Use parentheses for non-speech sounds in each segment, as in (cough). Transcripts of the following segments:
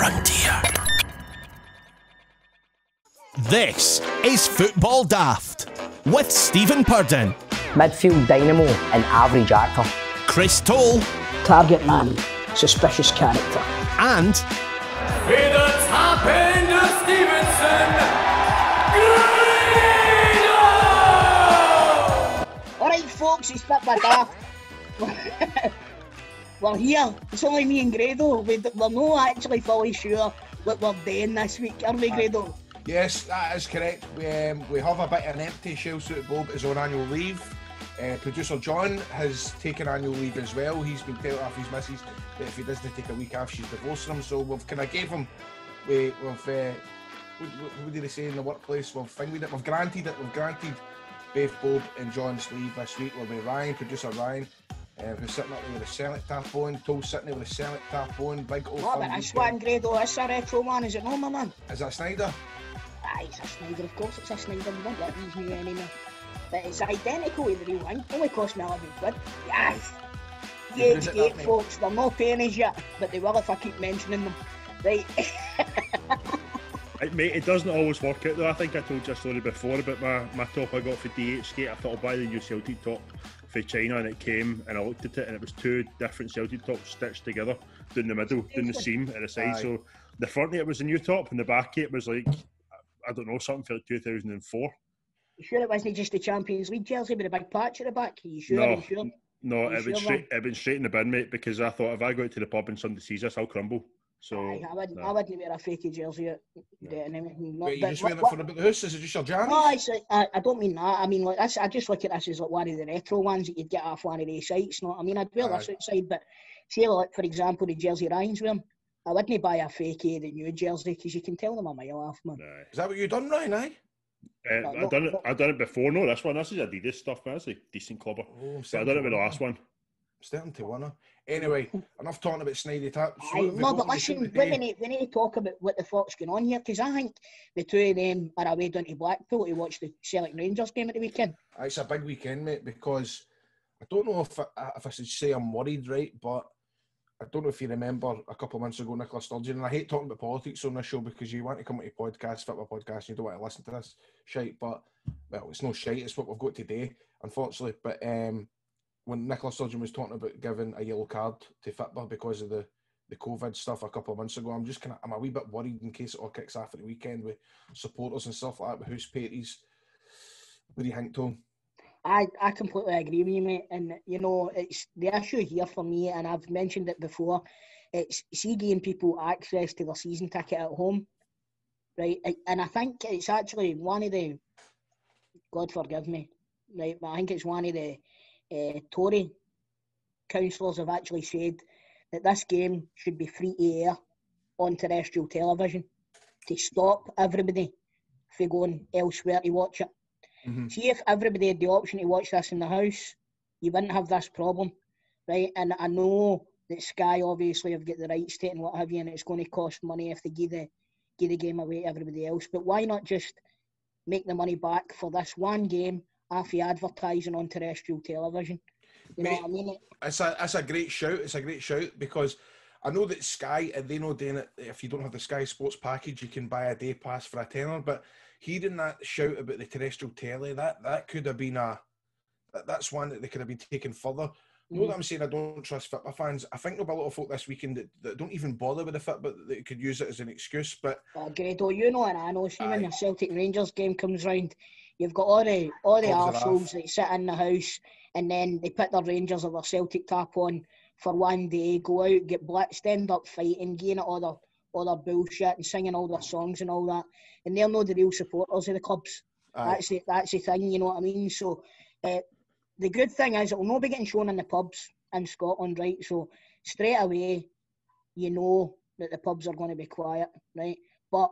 frontier. This is Football Daft with Stephen Purdon, midfield dynamo and average actor, Chris Toll, target man, suspicious character, and For the top end of Stevenston, Alright, folks, it's Bit by Daft. (laughs) we're here. It's only me and Grado. We, we're not actually fully sure what we're doing this week, are we, Grado? Yes, that is correct. We, um, we have a bit of an empty shell suit. Bob is on annual leave. Uh, producer John has taken annual leave as well. He's been telling off his missus that if he doesn't take a week off, she's divorcing him. So we've kind of gave him, we, we've, uh, what, what, did they say in the workplace? We've fingered it. We've granted it. We've granted Beth, Bob, and John's leave this week. We'll be Ryan, producer Ryan, uh, who's sitting up there with a Celtic tap on. Toll sitting there with a Celtic tap on. Big old. What fun about this weekend. one, Grado? It's a retro one, is it not, my man? Is that Snyder? Aye, it's a Snyder, of course it's a Snyder. We don't get these new anymore. But it's identical to the real one. Only cost me 11 quid. Yes! You Gate, did it gate, folks. They're not pennies yet, but they will if I keep mentioning them. Right. (laughs) It, mate, it doesn't always work out though. I think I told you a story before about my, my top I got for DHgate. I thought I'll buy the new Celtic top for China and it came and I looked at it and it was two different Celtic tops stitched together down the middle, down the seam at the side. Aye. So the front of it was a new top and the back of it was like, I don't know, something for like 2004. you sure it wasn't just the Champions League jersey with a big patch at the back? Are you sure? No. Sure? No, it went sure, straight, it went straight in the bin, mate, because I thought if I go out to the pub and somebody sees this, I'll crumble. So Aye, I wouldn't, no. I wouldn't wear a fakey jersey out. Doing anything. Not- Wait, you but just what- wearing it what- for about the house? Is it just your jammies? No, it's like, I, I don't mean that. I mean, like this, I just look at this as like one of the retro ones that you'd get off one of these sites. No, I mean, I'd wear this Aye. outside, but say, like, for example, the jersey Ryan's wearing, I wouldn't buy a fakey, the new jersey, because you can tell them a mile off, man. Aye. Is that what you done, Ryan? Aye. Uh, No, I no, done it. no. I done it before. No, this one. This is Adidas stuff, man. It's a decent clubber. Oh, I'm So I done it with the starting to last one. Starting to wonder. Anyway, enough talking about Snidey Tap. So Aye, what we no, but listen, we, need, we need to talk about what the fuck's going on here, because I think the two of them are away down to Blackpool to watch the Celtic Rangers game at the weekend. It's a big weekend, mate, because I don't know if I, if I should say I'm worried, right? But I don't know if you remember a couple of months ago, Nicola Sturgeon, and I hate talking about politics on this show because you want to come to your podcast, fit my podcast, and you don't want to listen to this shite. But well, it's no shite. It's what we've got today, unfortunately. But um, when Nicola Sturgeon was talking about giving a yellow card to Fitba because of the the COVID stuff a couple of months ago, I'm just kind of I'm a wee bit worried in case it all kicks off at the weekend with supporters and stuff like that with house parties. What do you think, Tom? I, I completely agree with you, mate. And you know, it's the issue here for me, and I've mentioned it before. It's see giving people access to their season ticket at home, right? And I think it's actually one of the, God forgive me, right? But I think it's one of the uh, Tory councillors have actually said that this game should be free to air on terrestrial television to stop everybody from going elsewhere to watch it. Mhm. See if everybody had the option to watch this in the house, you wouldn't have this problem, right? And I know that Sky obviously have got the rights to it and what have you, and it's going to cost money if they give the give the game away to everybody else. But why not just make the money back for this one game after advertising on terrestrial television? You know what I mean? It's a it's a great shout. It's a great shout because I know that Sky and they know doing it. If you don't have the Sky Sports package, you can buy a day pass for a tenner. But hearing that shout about the terrestrial telly, that that could have been a that, that's one that they could have been taken further. Not that I'm saying I don't trust Fitba fans. I think there'll be a lot of folk this weekend that, that don't even bother with the Fitba that they could use it as an excuse. But Uh, Grado, you know and I know. See when the Celtic Rangers game comes round, you've got all the all the arseholes that sit in the house and then they put their Rangers or their Celtic tap on for one day, go out, get blitzed, end up fighting, getting all their all their bullshit and singing all their songs and all that. And they're not the real supporters of the clubs. aye, That's the that's the thing, you know what I mean? So uh, the good thing is it will not be getting shown in the pubs in Scotland, right? So straight away, you know that the pubs are going to be quiet, right? But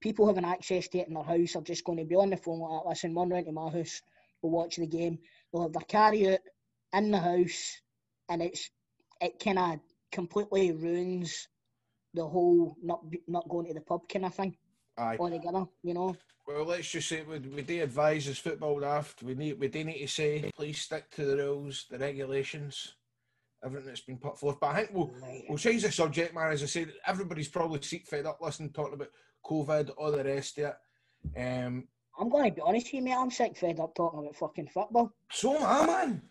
people having access to it in their house are just going to be on the phone like, listen, run round to my house, we'll watch the game. They'll have their carry out in the house, and it's it kind of completely ruins the whole not not going to the pub kind of thing aye. altogether, you know. Well, let's just say we, we do advise as football daft. We need we do need to say please stick to the rules, the regulations. everything that's been put forth. But I think we'll Right. we'll change the subject, man. As I said, everybody's probably sick fed up listening, talking about COVID, all the rest of it. Um, I'm going to be honest with you, mate. I'm sick fed up talking about fucking football. so am I, man.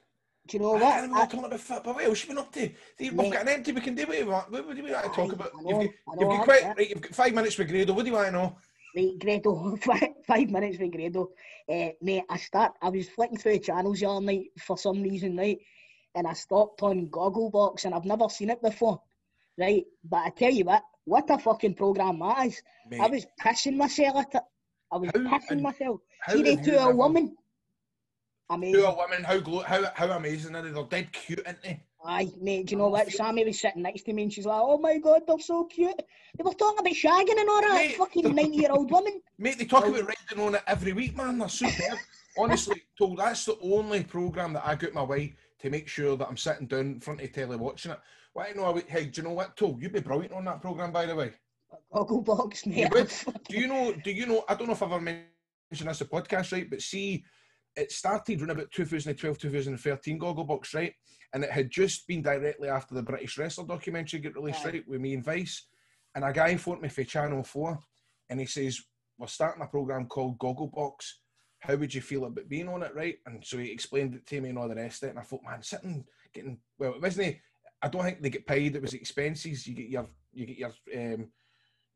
Do you know what? I what? can't talking about football. What else you been up to? We've Mate. got an empty. We can do what we want. What, what do we want to talk about? I You've know, got, you've got quite it. right. You've got five minutes with Grado. What do you want to know? Right, Grado, (laughs) five, minutes with Grado. Uh, mate, I start. I was flicking through the channels the other night for some reason, right? And I stopped on Gogglebox, and I've never seen it before, right? But I tell you what, what a fucking program that is! Mate, I was pissing myself at it. I was How- pissing myself. See, they two a woman. Amazing. a women. How glo- how how amazing are they? They're dead cute, aren't they? Aye, mate, do you know what? Sammy was sitting next to me and she's like, oh my god, they're so cute. They were talking about shagging and all that. Mate, fucking 90 year old woman. (laughs) Mate, they talk Oh. about riding on it every week, man. They're superb. Honestly, told that's the only programme that I got my way to make sure that I'm sitting down in front of telly watching it. Why no? I Hey, do you know what, Toll? You'd be brilliant on that programme, by the way. Gogglebox, mate. You would. Do you know? Do you know? I don't know if I've ever mentioned this the podcast, right? But see, it started around about 2012, 2013 Gogglebox, right? And it had just been directly after the British Wrestler documentary got released, Aye. right, with me and Vice. And a guy phoned me for Channel 4 and he says, We're starting a programme called Gogglebox. How would you feel about being on it, right? And so he explained it to me and all the rest of it. And I thought, man, sitting, getting, well, it wasn't, I don't think they get paid, it was expenses. You get your, you get your, um,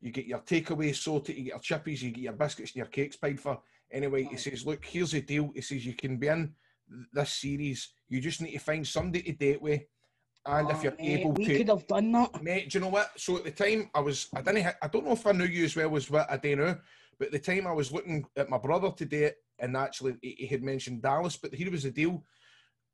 you get your takeaway sorted, you get your chippies, you get your biscuits and your cakes paid for. Anyway, he says, look, here's the deal. He says, you can be in this series. You just need to find somebody to date with. And if Oh, you're mate, able we to, could have done that. mate, do you know what? So at the time, I was, I didn't, I don't know if I knew you as well as what I do now, but at the time I was looking at my brother to date, and actually he, he had mentioned Dallas, but here was the deal.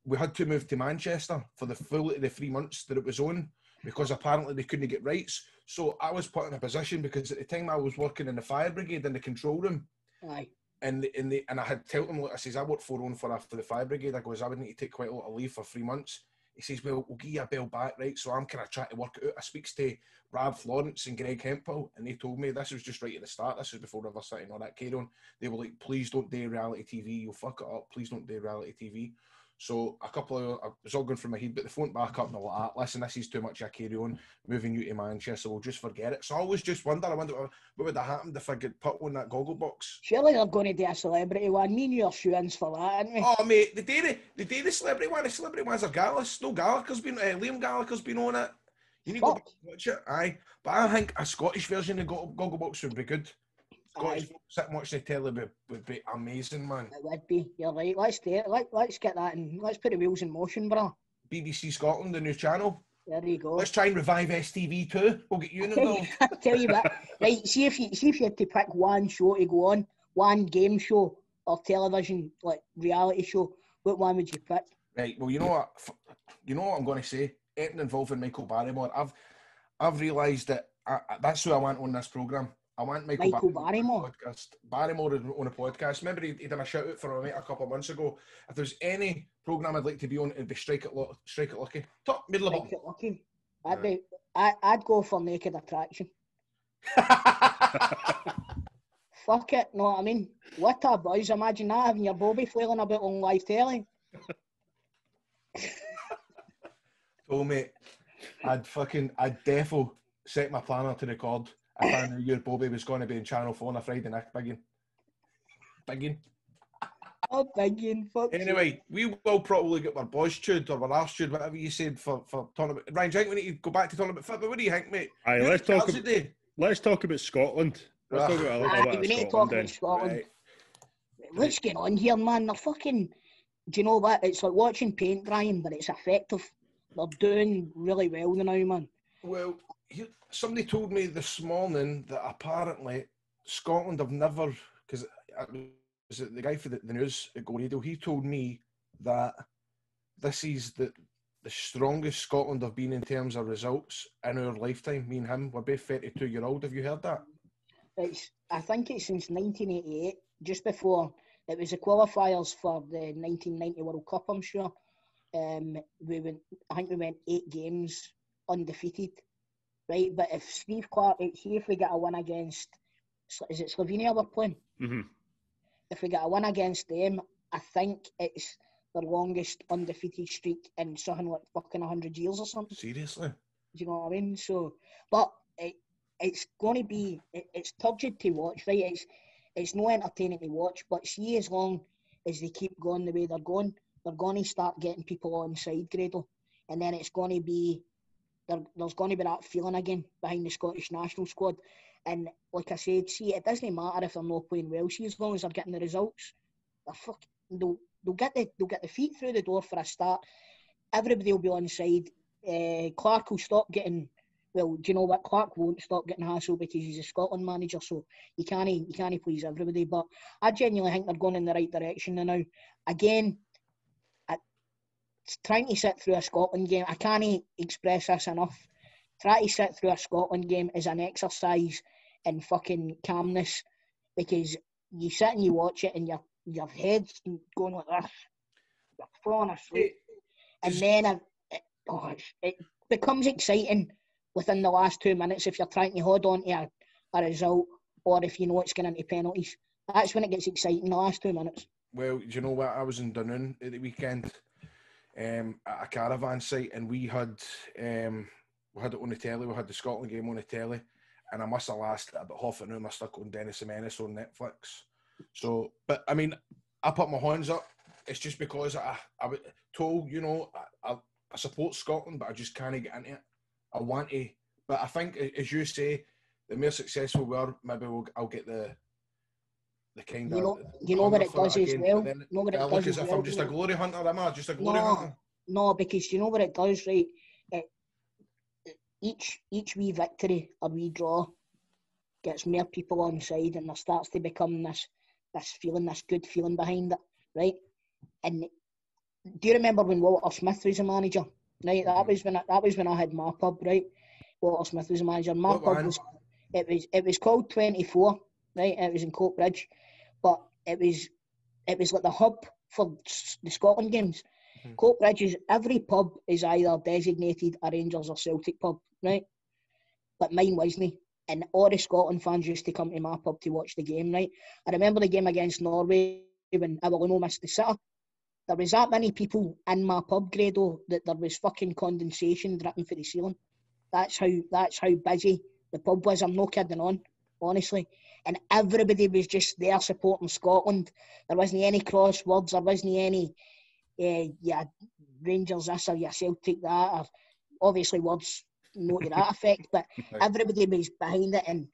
We had to move to Manchester for the full of the three months that it was on because apparently they couldn't get rights. So I was put in a position because at the time I was working in the fire brigade in the control room Aye. and the, and the, and I had told him, look, I says, I work four on for after the fire brigade. I goes, I would need to take quite a lot of leave for three months. He says, well, we'll give you a bell back, right? So I'm kind of trying to work it out. I speaks to Rab Florence and Greg Hemphill, and they told me this was just right at the start. This was before River City and all that carry on. They were like, please don't do reality TV. You'll fuck it up. Please don't do reality TV. So a couple of, uh, it's all going through my head, but the phone back up and all ah, that. Listen, this is too much. I carry on moving you to Manchester. We'll just forget it. So I always just wonder, I wonder uh, what would have happened if I could put on that goggle box. Surely they're going to do a celebrity one. Me and you are shoo-ins for that, aren't we? Oh mate, the day the, the day the celebrity one, the celebrity ones are Gallus. No Gallagher's been uh, Liam Gallagher's been on it. You need to go Fuck. back and watch it. Aye, but I think a Scottish version of Go- Gogglebox would be good. Scottish Aye. folk sitting watching the telly would, would be amazing, man. It would be. You're right. Let's do it. Let, let's get that and Let's put the wheels in motion, bro. BBC Scotland, the new channel. There you go. Let's try and revive STV too. We'll get you in tell you, involved. tell you what, right? See if you see if you had to pick one show to go on, one game show or television like reality show. What one would you pick? Right. Well, you know what? You know what I'm going to say. Anything involving Michael Barrymore. I've I've realised that I, I- that's who I want on this program. I want Michael, Michael Barrymore. on? Podcast. Barrymore on a podcast. Remember he, he done a shout out for a mate a couple of months ago. If there's any program I'd like to be on, it'd be Strike It, Lo- Strike It Lucky. Top middle of Like it lucky. I'd be. I, I'd go for Naked Attraction. (laughs) Fuck it. No, I mean, what a buzz! Imagine that having your bobby flailing about on live telly. (laughs) Oh mate, I'd fucking I'd defo set my planner to record if I knew your Bobby was going to be in Channel Four on a Friday night. Biggin, biggin. Oh, begging. Fuck. Anyway, we will probably get our boys chewed or our arse chewed, whatever you said for for talking about. Ryan, do you think we need to go back to talking about football? What do you think, mate? Aye, Who let's talk cards about- today? Let's talk about Scotland. Let's talk about a little Aye, bit we of need to talk about. Scotland. Right. What's going on here, man? They're fucking. Do you know what? It's like watching paint drying, but it's effective. They're doing really well now, man. Well, he, somebody told me this morning that apparently Scotland have never because the guy for the, the news at Go Radio? He told me that this is the the strongest Scotland have been in terms of results in our lifetime. Me and him, we're both thirty-two year old. Have you heard that? It's. I think it's since 1988, just before it was the qualifiers for the 1990 World Cup. I'm sure. Um, we went. I think we went eight games undefeated, right? But if Steve Clarke, see if we get a win against, is it Slovenia we're playing? Mhm. if we get a win against them, I think it's the longest undefeated streak in something like fucking 100 years or something. Seriously. Do you know what I mean? So, but it, it's going to be, it, it's turgid to watch, right? It's it's no entertaining to watch, but see, as long as they keep going the way they're going, they're going to start getting people on side, Grado, and then it's going to be there, there's going to be that feeling again behind the Scottish national squad. And like I said, see, it doesn't matter if they're not playing well. See, as long as they're getting the results, they're fuck, they'll, they'll get the they'll get the feet through the door for a start. Everybody will be on side. Uh, Clarke will stop getting. Well, do you know what? Clarke won't stop getting hassled because he's a Scotland manager, so you can't you can't please everybody. But I genuinely think they're going in the right direction now. Again, trying to sit through a Scotland game, I can't express this enough. Try to sit through a Scotland game is an exercise in fucking calmness because you sit and you watch it and your your head's going like this, you're falling asleep, and then it, it, oh, it becomes exciting within the last two minutes if you're trying to hold on to a, a result or if you know it's going into penalties. That's when it gets exciting. The last two minutes. Well, do you know what? I was in Dunoon at the weekend um, at a caravan site, and we had um, we had it on the telly. We had the Scotland game on the telly, and I must have lasted about half an hour. I stuck on Dennis the Menace on Netflix. So, but I mean, I put my hands up. It's just because I I was told, you know, I, I, I support Scotland, but I just can't get into it. I want to, but I think, as you say, the more successful we are, maybe we'll, I'll get the the kind you of know, you know what it does as again, well. then know what it I does look as as if well. I'm just a glory hunter, am ah, I? Just a glory No. hunter. No, because you know what it does, right? It, each each wee victory or wee draw gets more people on side, and there starts to become this this feeling, this good feeling behind it, right? And do you remember when Walter Smith was a manager? Right, that mm-hmm. was when I, that was when I had my pub, right? Walter Smith was a manager. My What pub was it was it was called Twenty Four, right? It was in Coatbridge, but it was it was like the hub for the Scotland games. Mhm. Coatbridge is every pub is either designated a Rangers or Celtic pub, right? But mine wasn't. And all the Scotland fans used to come to my pub to watch the game, right? I remember the game against Norway when Awalono missed the sitter. There was that many people in my pub, Grado, that there was fucking condensation dripping for the ceiling. That's how that's how busy the pub was. I'm not kidding on, honestly. And everybody was just there supporting Scotland. There wasn't any crosswords. There wasn't any, uh, yeah, Rangers this or yeah, Celtic that. Or obviously words not to that effect, but (laughs) Right. everybody was behind it. And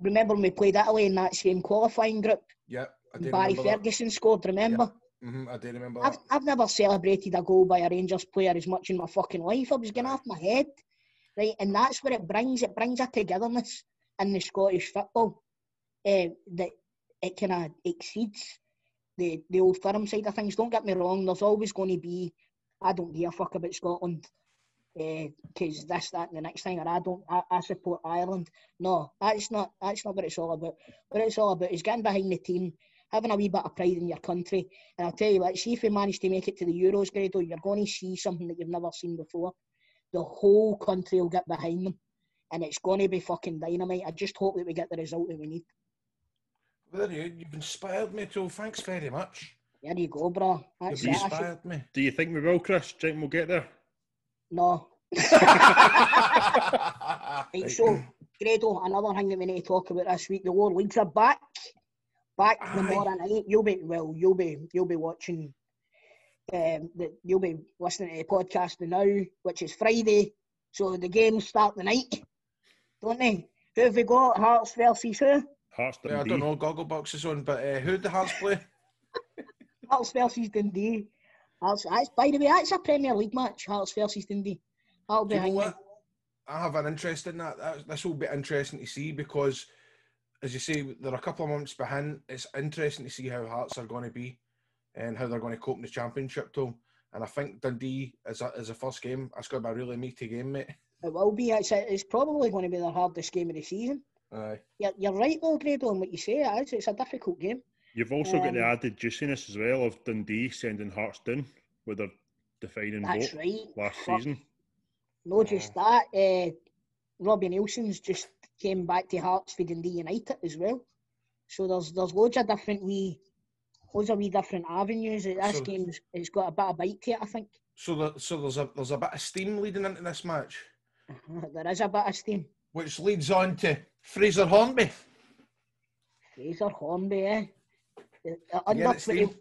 remember when we played Italy in that same qualifying group? Yeah, Barry remember that. Ferguson scored. Remember? hmm I do remember I've. I've never celebrated a goal by a Rangers player as much in my fucking life. I was going off my head, right? And that's what it brings. It brings a togetherness in the Scottish football uh, that it kind of exceeds the the old firm side of things. Don't get me wrong. There's always going to be. I don't give a fuck about Scotland because this, that, and the next thing, or I don't. I, I support Ireland. No, that's not. That's not what it's all about. What it's all about is getting behind the team, having a wee bit of pride in your country. And I'll tell you what, see if we manage to make it to the Euros, Grado, you're going to see something that you've never seen before. The whole country will get behind them. And it's going to be fucking dynamite. I just hope that we get the result that we need. There you, you've inspired me, too. Thanks very much. There you go, bro. That's You've it. I should- inspired me. Do you think we will, Chris? Do you think we'll get there? No. Right, (laughs) Right. so, Grado, another thing that we need to talk about this week, the War Leagues are back. Back Aye. tomorrow night. You'll be well, you'll be you'll be watching um the, you'll be listening to the podcast now, which is Friday. So the games start tonight, don't they? Who have we got? Hearts versus who? Hearts Yeah, I don't know. Gogglebox is on, but uh, who the Hearts play? (laughs) Hearts versus Dundee. Hearts, that's, by the way, that's a Premier League match. Hearts versus Dundee. I'll Do be you know what? I have an interest in that. that. This will be interesting to see because, as you say, they're a couple of months behind. It's interesting to see how Hearts are going to be and how they're going to cope in the Championship, too. And I think Dundee is a, is a first game. That's going to be a really meaty game, mate. It will be. It's, it's probably going to be the hardest game of the season. Aye. You're, you're right though, Grado, on what you say. It is. It's a difficult game. You've also got the Um, added juiciness as well of Dundee sending Hearts down with their defining That's vote right. last Fuck. season. Not just that, uh, Robbie Neilson's just came back to Hearts for Dundee United as well. So there's there's loads of different wee loads of wee different avenues. This So- game's it's got a bit of bite to it, I think. So, the, so there's a there's a bit of steam leading into this match, (laughs) There is a bit of steam. Which leads on to Fraser Hornby. Fraser Hornby, eh? Uh, uh, you get Under it, 20,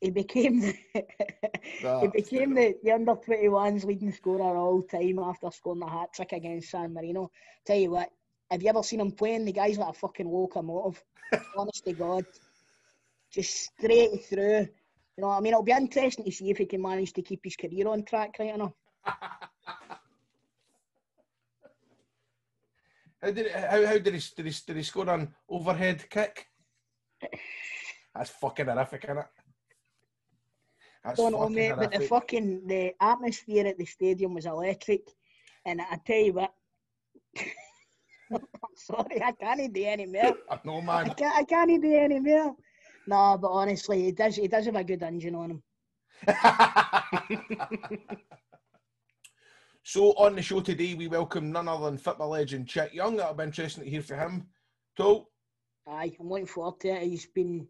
he became the, (laughs) he ah, became the, the under 21's leading scorer all time after scoring the hat trick against San Marino. Tell you what, have you ever seen him playing? The guy's like a fucking locomotive. (laughs) Honest to God. Just straight through. You know what I mean? It'll be interesting to see if he can manage to keep his career on track right enough. (laughs) How did it, how, how did he did he did he score an overhead kick? That's fucking horrific, isn't it? That's don't know, fucking mate, but the fucking the atmosphere at the stadium was electric, and I tell you what, I'm (laughs) sorry, I can't do any more. (laughs) I know, I man. can't, I can't do any more. No, but honestly, he does. He does have a good engine on him. (laughs) so on the show today, we welcome none other than football legend Chick Young. That'll be interesting to hear from him. So, Aye, I'm looking forward to it. He's been,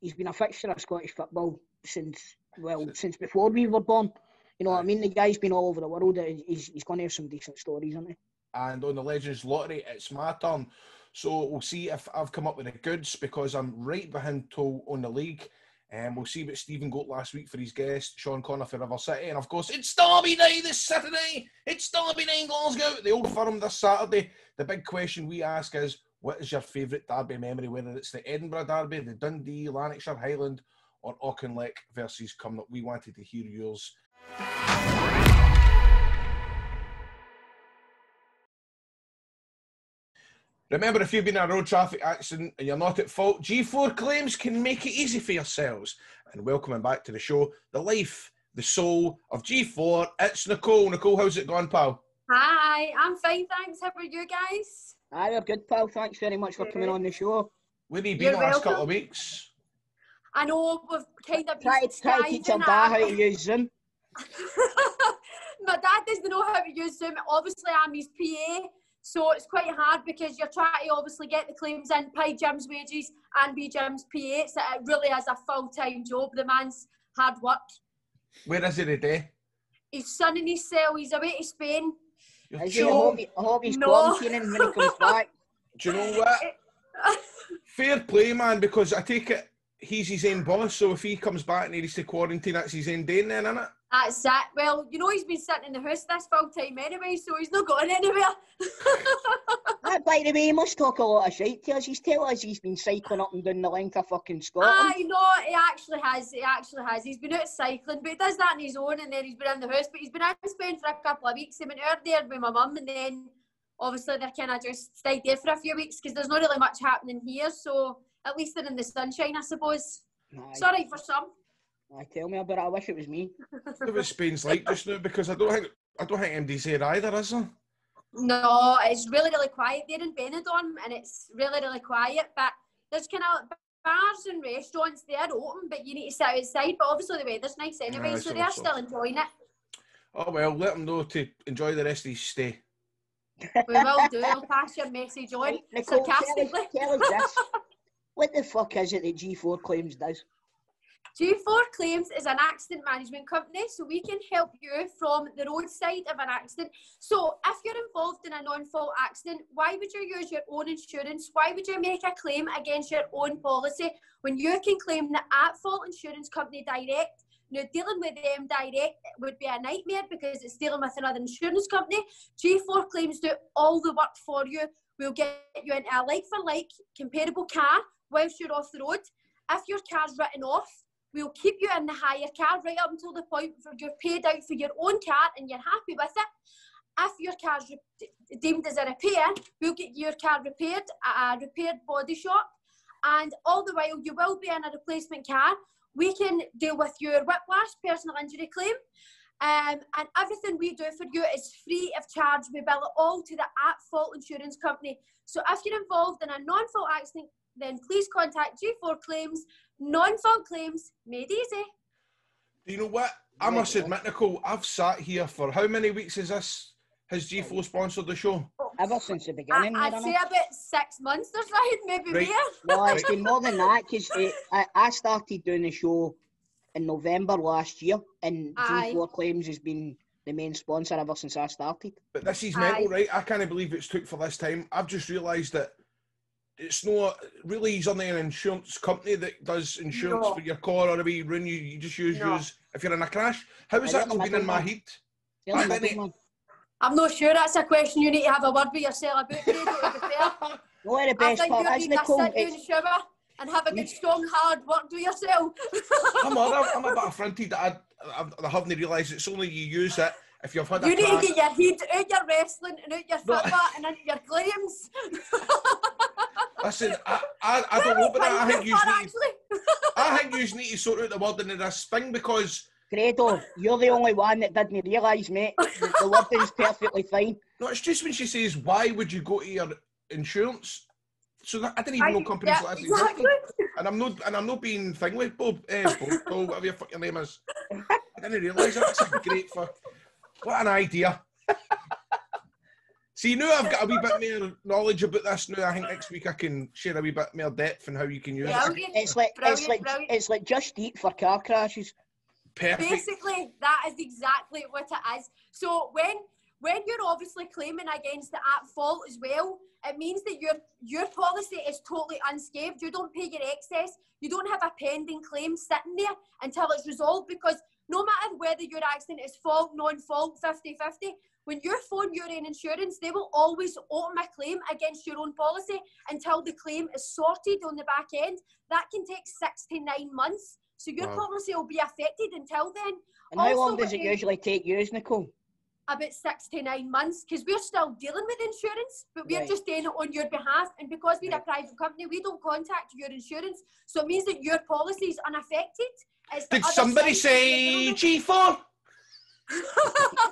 he's been a fixture of Scottish football since well since before we were born. You know what I mean? The guy's been all over the world. He's, he's going to have some decent stories, isn't he? and on the Legends Lottery, it's my turn. So we'll see if I've come up with the goods because I'm right behind Toll on the league. And we'll see what Stephen got last week for his guest, Sean Connor for River City. And of course, it's Derby Day this Saturday. It's Derby Day in Glasgow, the Old Firm this Saturday. The big question we ask is, what is your favourite Derby memory? Whether it's the Edinburgh Derby, the Dundee, Lanarkshire, Highland, or Auchinleck versus Cumnock. We wanted to hear yours. Remember, if you've been in a road traffic accident and you're not at fault, G4 Claims can make it easy for yourselves. And welcoming back to the show, the life, the soul of G4, it's Nicole. Nicole, how's it going, pal? Hi, I'm fine, thanks. How are you guys? Aye, we're good, pal. Thanks very much for coming on the show. Where have you been You're the last couple of weeks? I know we've kind of been Try, try to teach your dad how at- to use Zoom. (laughs) My dad doesn't know how to use Zoom. Obviously, I'm his PA, so it's quite hard because you're trying to obviously get the claims in, pay Jim's wages, and be Jim's PA. So it really is a full time job. The man's hard work. Where is he today? His son in his cell. He's away to Spain. You're Is he? I joking. hope, he, I hope he's No. quarantining when he comes back. Do you know what? (laughs) Fair play, man, because I take it he's his own boss, so if he comes back and he needs to quarantine, that's his own day then, isn't it? That's it. Well, you know he's been sitting in the house this full time anyway, so he's not going anywhere. Ah, by the way, he must talk a lot of shit to us. He's telling us he's been cycling up and down the length of fucking Scotland. I know he actually has. He actually has. He's been out cycling, but he does that on his own, and then he's been in the house. But he's been in Spain for a couple of weeks. He went out there with my mum, and then obviously they're kind of just stayed there for a few weeks because there's not really much happening here. So at least they're in the sunshine, I suppose. Aye, It's all right for some. aye, tell me about it. I wish it was me. What was Spain's like just now? Because I don't think I don't think MD's here either, is there? No, it's really, really quiet there in Benidorm, and it's really, really quiet. But there's kind of bars and restaurants they're open, but you need to sit outside. But obviously the weather's nice anyway, Aye, so so- they're so- still enjoying it. Oh well, let them know to enjoy the rest of his stay. We will do. I'll pass your message on Right, Nicole, tell us, sarcastically. tell us this. (laughs) What the fuck is it that G4 claims does? G4 Claims is an accident management company, so we can help you from the roadside of an accident. So, if you're involved in a non fault accident, why would you use your own insurance? Why would you make a claim against your own policy when you can claim the at fault insurance company direct? Now, dealing with them direct would be a nightmare because it's dealing with another insurance company. G4 Claims do all the work for you. We'll get you into a like for like comparable car whilst you're off the road. If your car's written off, We'll keep you in the hire car right up until the point where you're paid out for your own car and you're happy with it. If your car's re- deemed as a repair, we'll get your car repaired at a repaired body shop. And all the while, you will be in a replacement car. We can deal with your whiplash, personal injury claim. Um, and everything we do for you is free of charge. We bill it all to the at fault insurance company. So if you're involved in a non fault accident, then please contact G4 Claims. Non fault claims made easy. Do you know what? I must admit, Nicole, I've sat here for how many weeks is this? Has G4 sponsored the show? Oh. ever since the beginning. I'd I say about six months or something, maybe Right. more. (laughs) No, it's been more than that because eh, I, I started doing the show in November last year, and Aye. G4 Claims has been the main sponsor ever since I started. But this is Aye. mental, right? I can't believe it's took for this time. I've just realised that it's not really he's on an insurance company that does insurance No. for your car or a wee run. You, you just use No. yours if you're in a crash. How has I that not been in my know. head? I the didn't- middleman. I'm not sure that's a question you need to have a word with yourself about, Grado, to be fair. (laughs) No, I best think part is, need to Nicole, sit down in the it's, shower and have a good, strong, hard work with yourself. (laughs) I'm, I'm, I'm a bit affronted that I, I, I haven't realised it's only you use it if you've had a You need to get your head out your wrestling and out your No. football and into your claims. (laughs) Listen, (laughs) I, I, I don't know, but I think you need. I think you need to sort out the word in this thing because Grado, you're the only one that didn't realise, mate. The, the (laughs) word is perfectly fine. no, it's just when she says, "Why would you go to your insurance?" So that, I didn't even I- know companies yeah, like this exactly. And I'm not, and I'm not being thing with Bob, eh, Bob, (laughs) Paul, whatever your fucking name is. I didn't realise that. That's a great for. What an idea. See, now I've got a wee bit more knowledge about this. Now I think next week I can share a wee bit more depth and how you can use it. It's like it's like brilliant. it's like just eat for car crashes. Perfect. Basically, that is exactly what it is. So when when you're obviously claiming against the at fault as well, it means that your your policy is totally unscathed. You don't pay your excess. You don't have a pending claim sitting there until it's resolved because no matter whether your accident is fault, non-fault, 50-50, when you phone your own insurance, they will always open a claim against your own policy until the claim is sorted on the back end. That can take six to nine months. So your Wow. policy will be affected until then. And how long does it you- usually take you, Nicole? About six to nine months because we're still dealing with insurance, but we're Right. just doing it on your behalf. And because we're a private company, we don't contact your insurance. So it means that your policy is unaffected. It's Did somebody say G4? (laughs)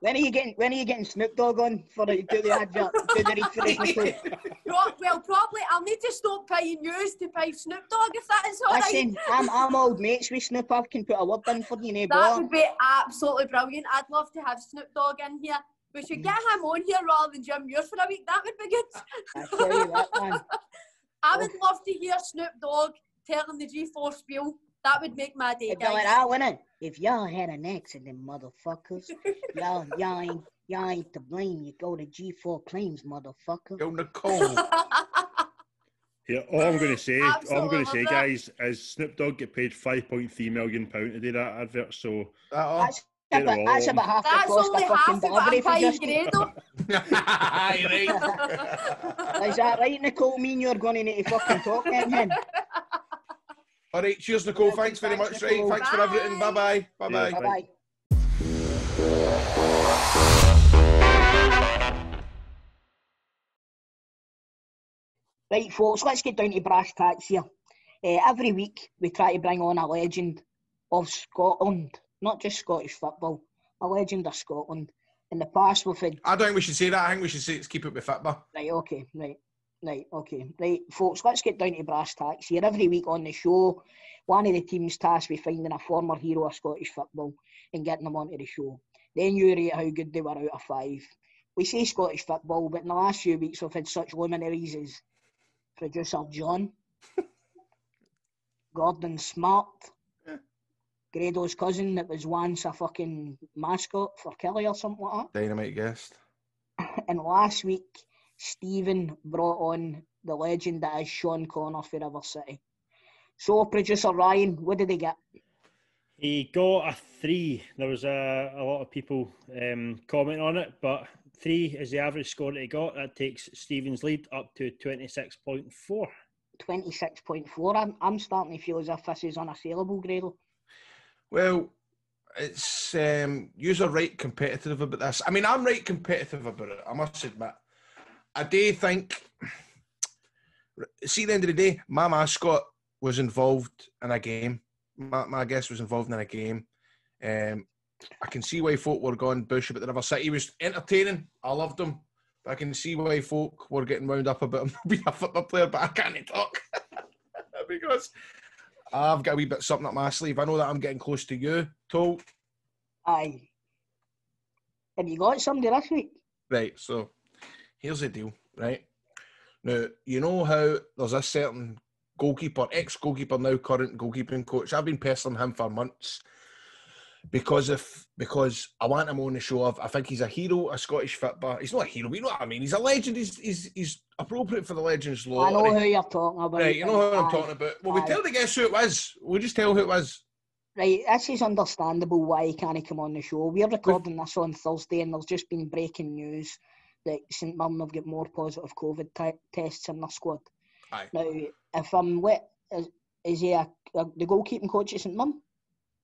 When are you getting when are you getting Snoop Dogg on for the do the advert do the (laughs) read for us, Nicole? with. Pro- well, probably I'll need to stop paying yours to pay Snoop Dogg if that is all right. Listen, I'm I'm old mates with Snoop. I can put a word in for you, neighbour. That would be absolutely brilliant. I'd love to have Snoop Dogg in here. We should get him on here rather than Jim Muir for a week. That would be good. I tell you what, man. (laughs) I would love to hear Snoop Dogg telling the G4 spiel. That would make my day, like guys. that, wouldn't it? If y'all had an accident, motherfuckers, y'all y'all ain't y'all ain't to blame. You go to G4 claims, motherfucker. Yo, Nicole. (laughs) Yeah, all I'm going to say, all I'm going to say, guys, is Snoop Dogg get paid 5.3 million pound to do that advert. So That all? That's about, that's about half the That's cost only of half fucking of what I'm for paying Justin. Grado. Aye, right. (laughs) Is that right, Nicole? Mean you're going to need to fucking talk then, hen. (laughs) All right, cheers, Nicole. Thanks very Thanks, much, right? Nicole. Thanks for everything. Bye bye bye. Bye Right, folks, let's get down to brass tacks here. Uh, every week, we try to bring on a legend of Scotland, not just Scottish football, a legend of Scotland. In the past, we've had I don't think we should say that. I think we should say let's keep it with football. Right, okay, right, right, okay. Right, folks, let's get down to brass tacks here. Every week on the show, one of the teams tasked with finding a former hero of Scottish football and getting them onto the show. Then you rate how good they were out of five. We say Scottish football, but in the last few weeks we've had such luminaries as producer John, (laughs) Gordon Smart, Grado's cousin that was once a fucking mascot for Kelly or something like that. Dynamite guest. (laughs) And last week, Stephen brought on the legend that is Sean Connor for River City. So, producer Ryan, what did he get? He got a three. There was a, a lot of people um, commenting on it, but three is the average score that he got. That takes Stephen's lead up to 26.4. 26.4. I'm, I'm starting to feel as if this is unassailable, Grado. Well, it's um, you're right competitive about this. I mean, I'm right competitive about it. I must admit. I do think. See, at the end of the day, my mascot was involved in a game. My, my guest was involved in a game. Um, I can see why folk were going bush about the River City. He was entertaining. I loved him. But I can see why folk were getting wound up about him (laughs) being a football player, but I can't talk. (laughs) because I've got a wee bit something up my sleeve. I know that I'm getting close to you, Toll. Aye. Have you got somebody this week? Right, so here's the deal, right? Now, you know how there's a certain goalkeeper, ex goalkeeper, now current goalkeeping coach. I've been pestering him for months because if because I want him on the show. I think he's a hero, a Scottish football. He's not a hero, but you know what I mean. He's a legend. He's he's, he's appropriate for the Legends law. I know who you're talking about. Right, you know who I'm Aye. talking about. Well, we tell the guests who it was. We'll just tell who it was. Right, this is understandable why he can't come on the show. We're recording this on Thursday, and there's just been breaking news that St Mirren have got more positive COVID te- tests in their squad. Aye. Now, if I'm lit, is, is he a, a, the goalkeeping coach at St Mirren?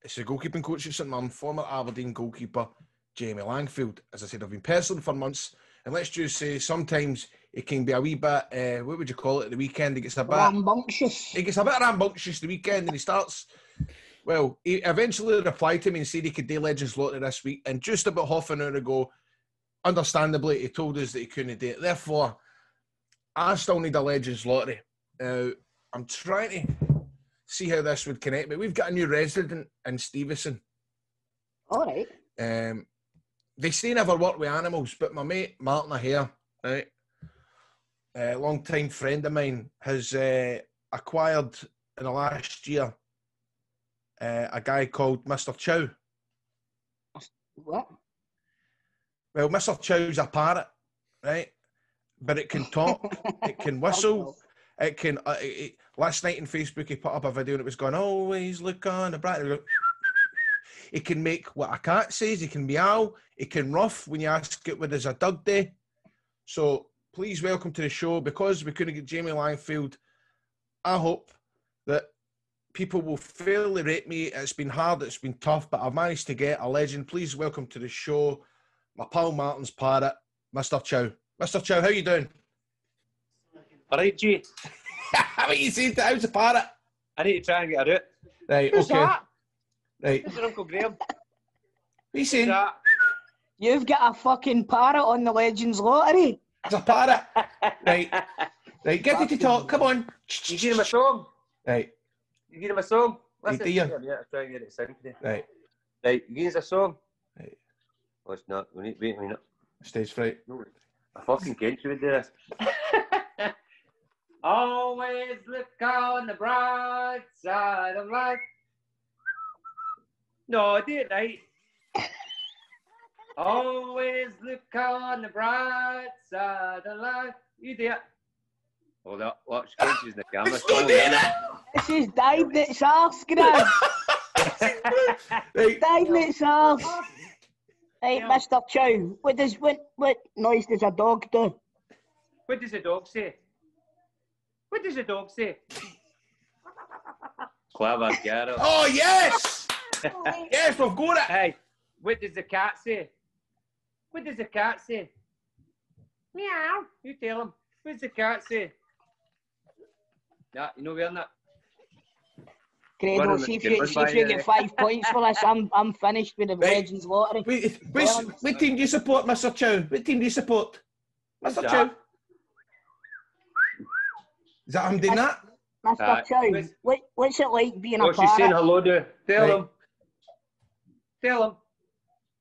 It's the goalkeeping coach at St Mirren, former Aberdeen goalkeeper Jamie Langfield. As I said, I've been pestering for months, and let's just say sometimes it can be a wee bit. Uh, what would you call it? The weekend, he gets a bit. Rambunctious. He gets a bit rambunctious the weekend, and he starts. Well, he eventually replied to me and said he could do Legends Lottery this week, and just about half an hour ago, understandably, he told us that he couldn't do it. Therefore, I still need a Legends Lottery. Now, I'm trying to see how this would connect, but we've got a new resident in Stevenston. All right. Um, they say never work with animals, but my mate Martin here, right, a long time friend of mine, has uh, acquired in the last year uh, a guy called Mr. Chow. What? Well, Mr. Chow's a parrot, right? But it can talk, it can (laughs) whistle, it can. Uh, it, last night in Facebook, he put up a video and it was going, "Always look on the bright." It (laughs) can make what a cat says. It can meow. It can rough when you ask it what is a dog day. So please welcome to the show because we couldn't get Jamie Langfield. I hope that people will fairly rate me. It's been hard. It's been tough, but I've managed to get a legend. Please welcome to the show, my pal Martin's parrot, Mr. Chow. Mr. Chow, how you doing? All right, G. (laughs) how are you saying to how's the parrot? I need to try and get her out. Right, Who's okay. that? Right. Who's your Uncle Graham? What are you saying? That? You've got a fucking parrot on the Legends Lottery. It's a parrot. Right. (laughs) Right, get it to talk. Come on. You give him a song? Right, You give him a song? Hey, Listen, do you? here, yeah, I'll try and get it sound for right. Right, you give us a song? Right. Oh, it's not. We need, wait a minute. Stage fright. No, I fucking can't you would do this. (laughs) Always look on the bright side of life. No, I did. right. Always look on the bright side of life. You do it. Hold up, watch, Quincy's in the camera. It's not doing it. This is died its arse, Greg. Right. died its arse. Right, Yeah. Mr. Chow, what does what what noise does a dog do? What does a dog say? What does the dog say? Clever girl. (laughs) Oh, yes! (laughs) yes, we've got it. Hey, what does the cat say? What does the cat say? Meow. You tell him. What does the cat say? Yeah, you know where that? One Grado, of see if you see if you get five points for this. I'm I'm finished with the Right. Legends Lottery. Wait, which, what team do you support, Mr. Chow? What team do you support? Mr. Chow? Is that him doing that? Mr. Aye. Chow, What's- what, what's it like being a What's she saying hello to? Tell Right. him. Tell him.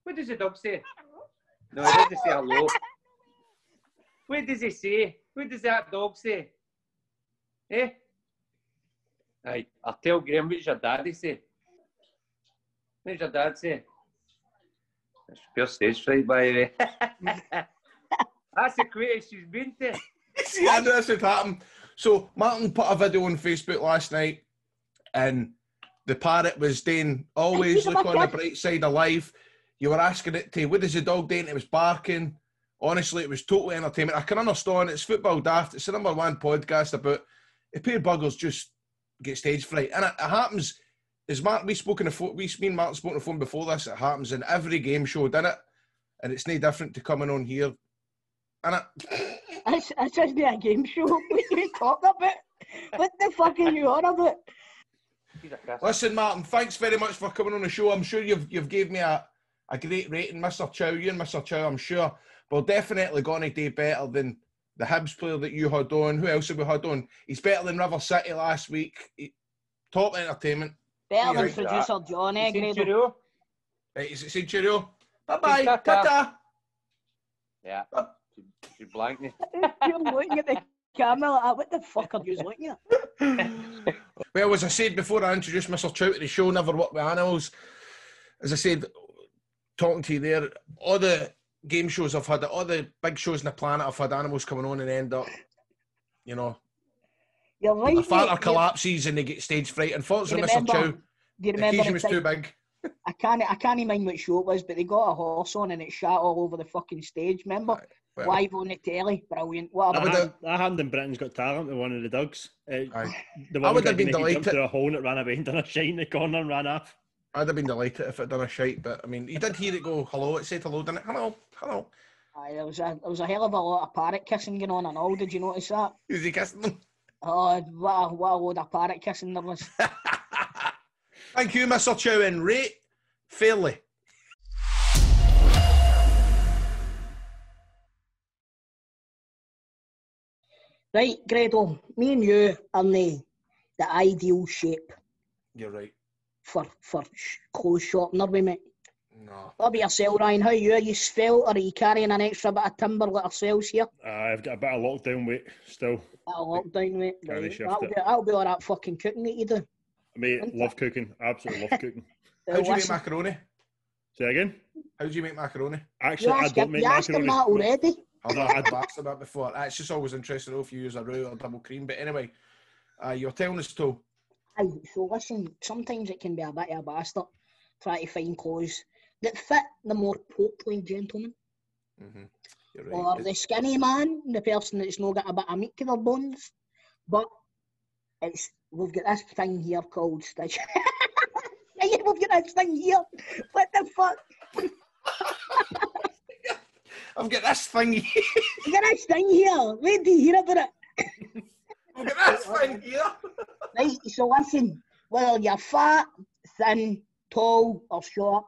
What does the dog say? No, he doesn't say hello. What does he say? What does that dog say? Eh? Aye, I'll tell Graham what does your daddy say. What does your dad say? That's pure stage fright, by the way. (laughs) That's the quickest she's been to. (laughs) See, I knew this would happen. So Martin put a video on Facebook last night, and the parrot was doing always look on the bright side of life. You were asking it to what is the dog doing? It was barking. Honestly, it was total entertainment. I can understand it's football daft. It's the number one podcast about the pair of buggers just get stage fright, and it, it happens. As Mark, we spoke on the phone. We, me and Martin spoke on the phone before this. It happens in every game show, doesn't it? And it's no different to coming on here. And it, This, this isn't a game show. (laughs) What are you talking about? What the fuck are you on about? He's a Chris. Listen, Martin, thanks very much for coming on the show. I'm sure you've you've gave me a, a great rating, Mr. Chow. You and Mr. Chow, I'm sure. We're definitely going to do better than the Hibs player that you had on. Who else have we had on? He's better than River City last week. He- top entertainment. Better than Right. producer John, You seen Grado? Cheerio? Right, is it saying cheerio? Bye bye. Ta-ta. Ta-ta. Yeah. She blanked me. You're looking at the camera like that. What the fuck are you (laughs) looking at? (laughs) Well, as I said before, I introduced Mr. Chow to the show, never worked with animals. As I said, talking to you there, all the game shows I've had, all the big shows on the planet, I've had animals coming on and end up, you know, You're right. the mate. collapses and they get stage fright. Unfortunately, You Mr. Chow, remember- the remember occasion was too big. I can't I can't mind what show it was, but they got a horse on and it shot all over the fucking stage. Remember? Well, Live on the telly. Brilliant. What a That, would hand, have- that hand in Britain's Got Talent with one of the dogs. Uh, Aye. the I would have been didn't- jumped delighted. through a hole and it ran away and done a shine in the corner and ran off. I'd have been delighted if it done a shite, but I mean, you did hear it go hello. It said hello, didn't it? Hello, hello. Aye, there was a there was a hell of a lot of parrot kissing going on and all. Did you notice that? (laughs) Is he kissing them? Oh, what a, what a load of parrot kissing there was. (laughs) Thank you, Mr. Chow, and rate fairly. Right, Grado, me and you are the, the ideal shape You're right. for for sh- clothes shopping, are we, mate? No. What about yourself, Ryan? How you? Are you svelte or are you carrying an extra bit of timber like ourselves here? Uh, I've got a bit of lockdown weight still. Bit of lockdown, mate. Carry Right. shift That'll, be, that'll be all that fucking cooking that you do. Mate, love cooking. Absolutely love (laughs) cooking. How do you make macaroni? Say again? How do you make macaroni? Actually, you I don't him, make you asked him macaroni. that already. I've not had asked that before. It's just always interesting to if you use a roux or double cream. But anyway, uh, you're telling us to. Aye, so listen, sometimes it can be a bit of a bastard trying to find clothes that fit the more portly gentleman Mm-hmm. You're or right. the skinny man, the person that's not got a bit of meat to their bones. But it's we've got this thing here called stitch. (laughs) yeah, we've got this thing here. What the fuck? I've got this thing. here. We got this thing here. Wait till you hear about it. I've got this thing here. Right, so listen, whether you're fat, thin, tall, or short,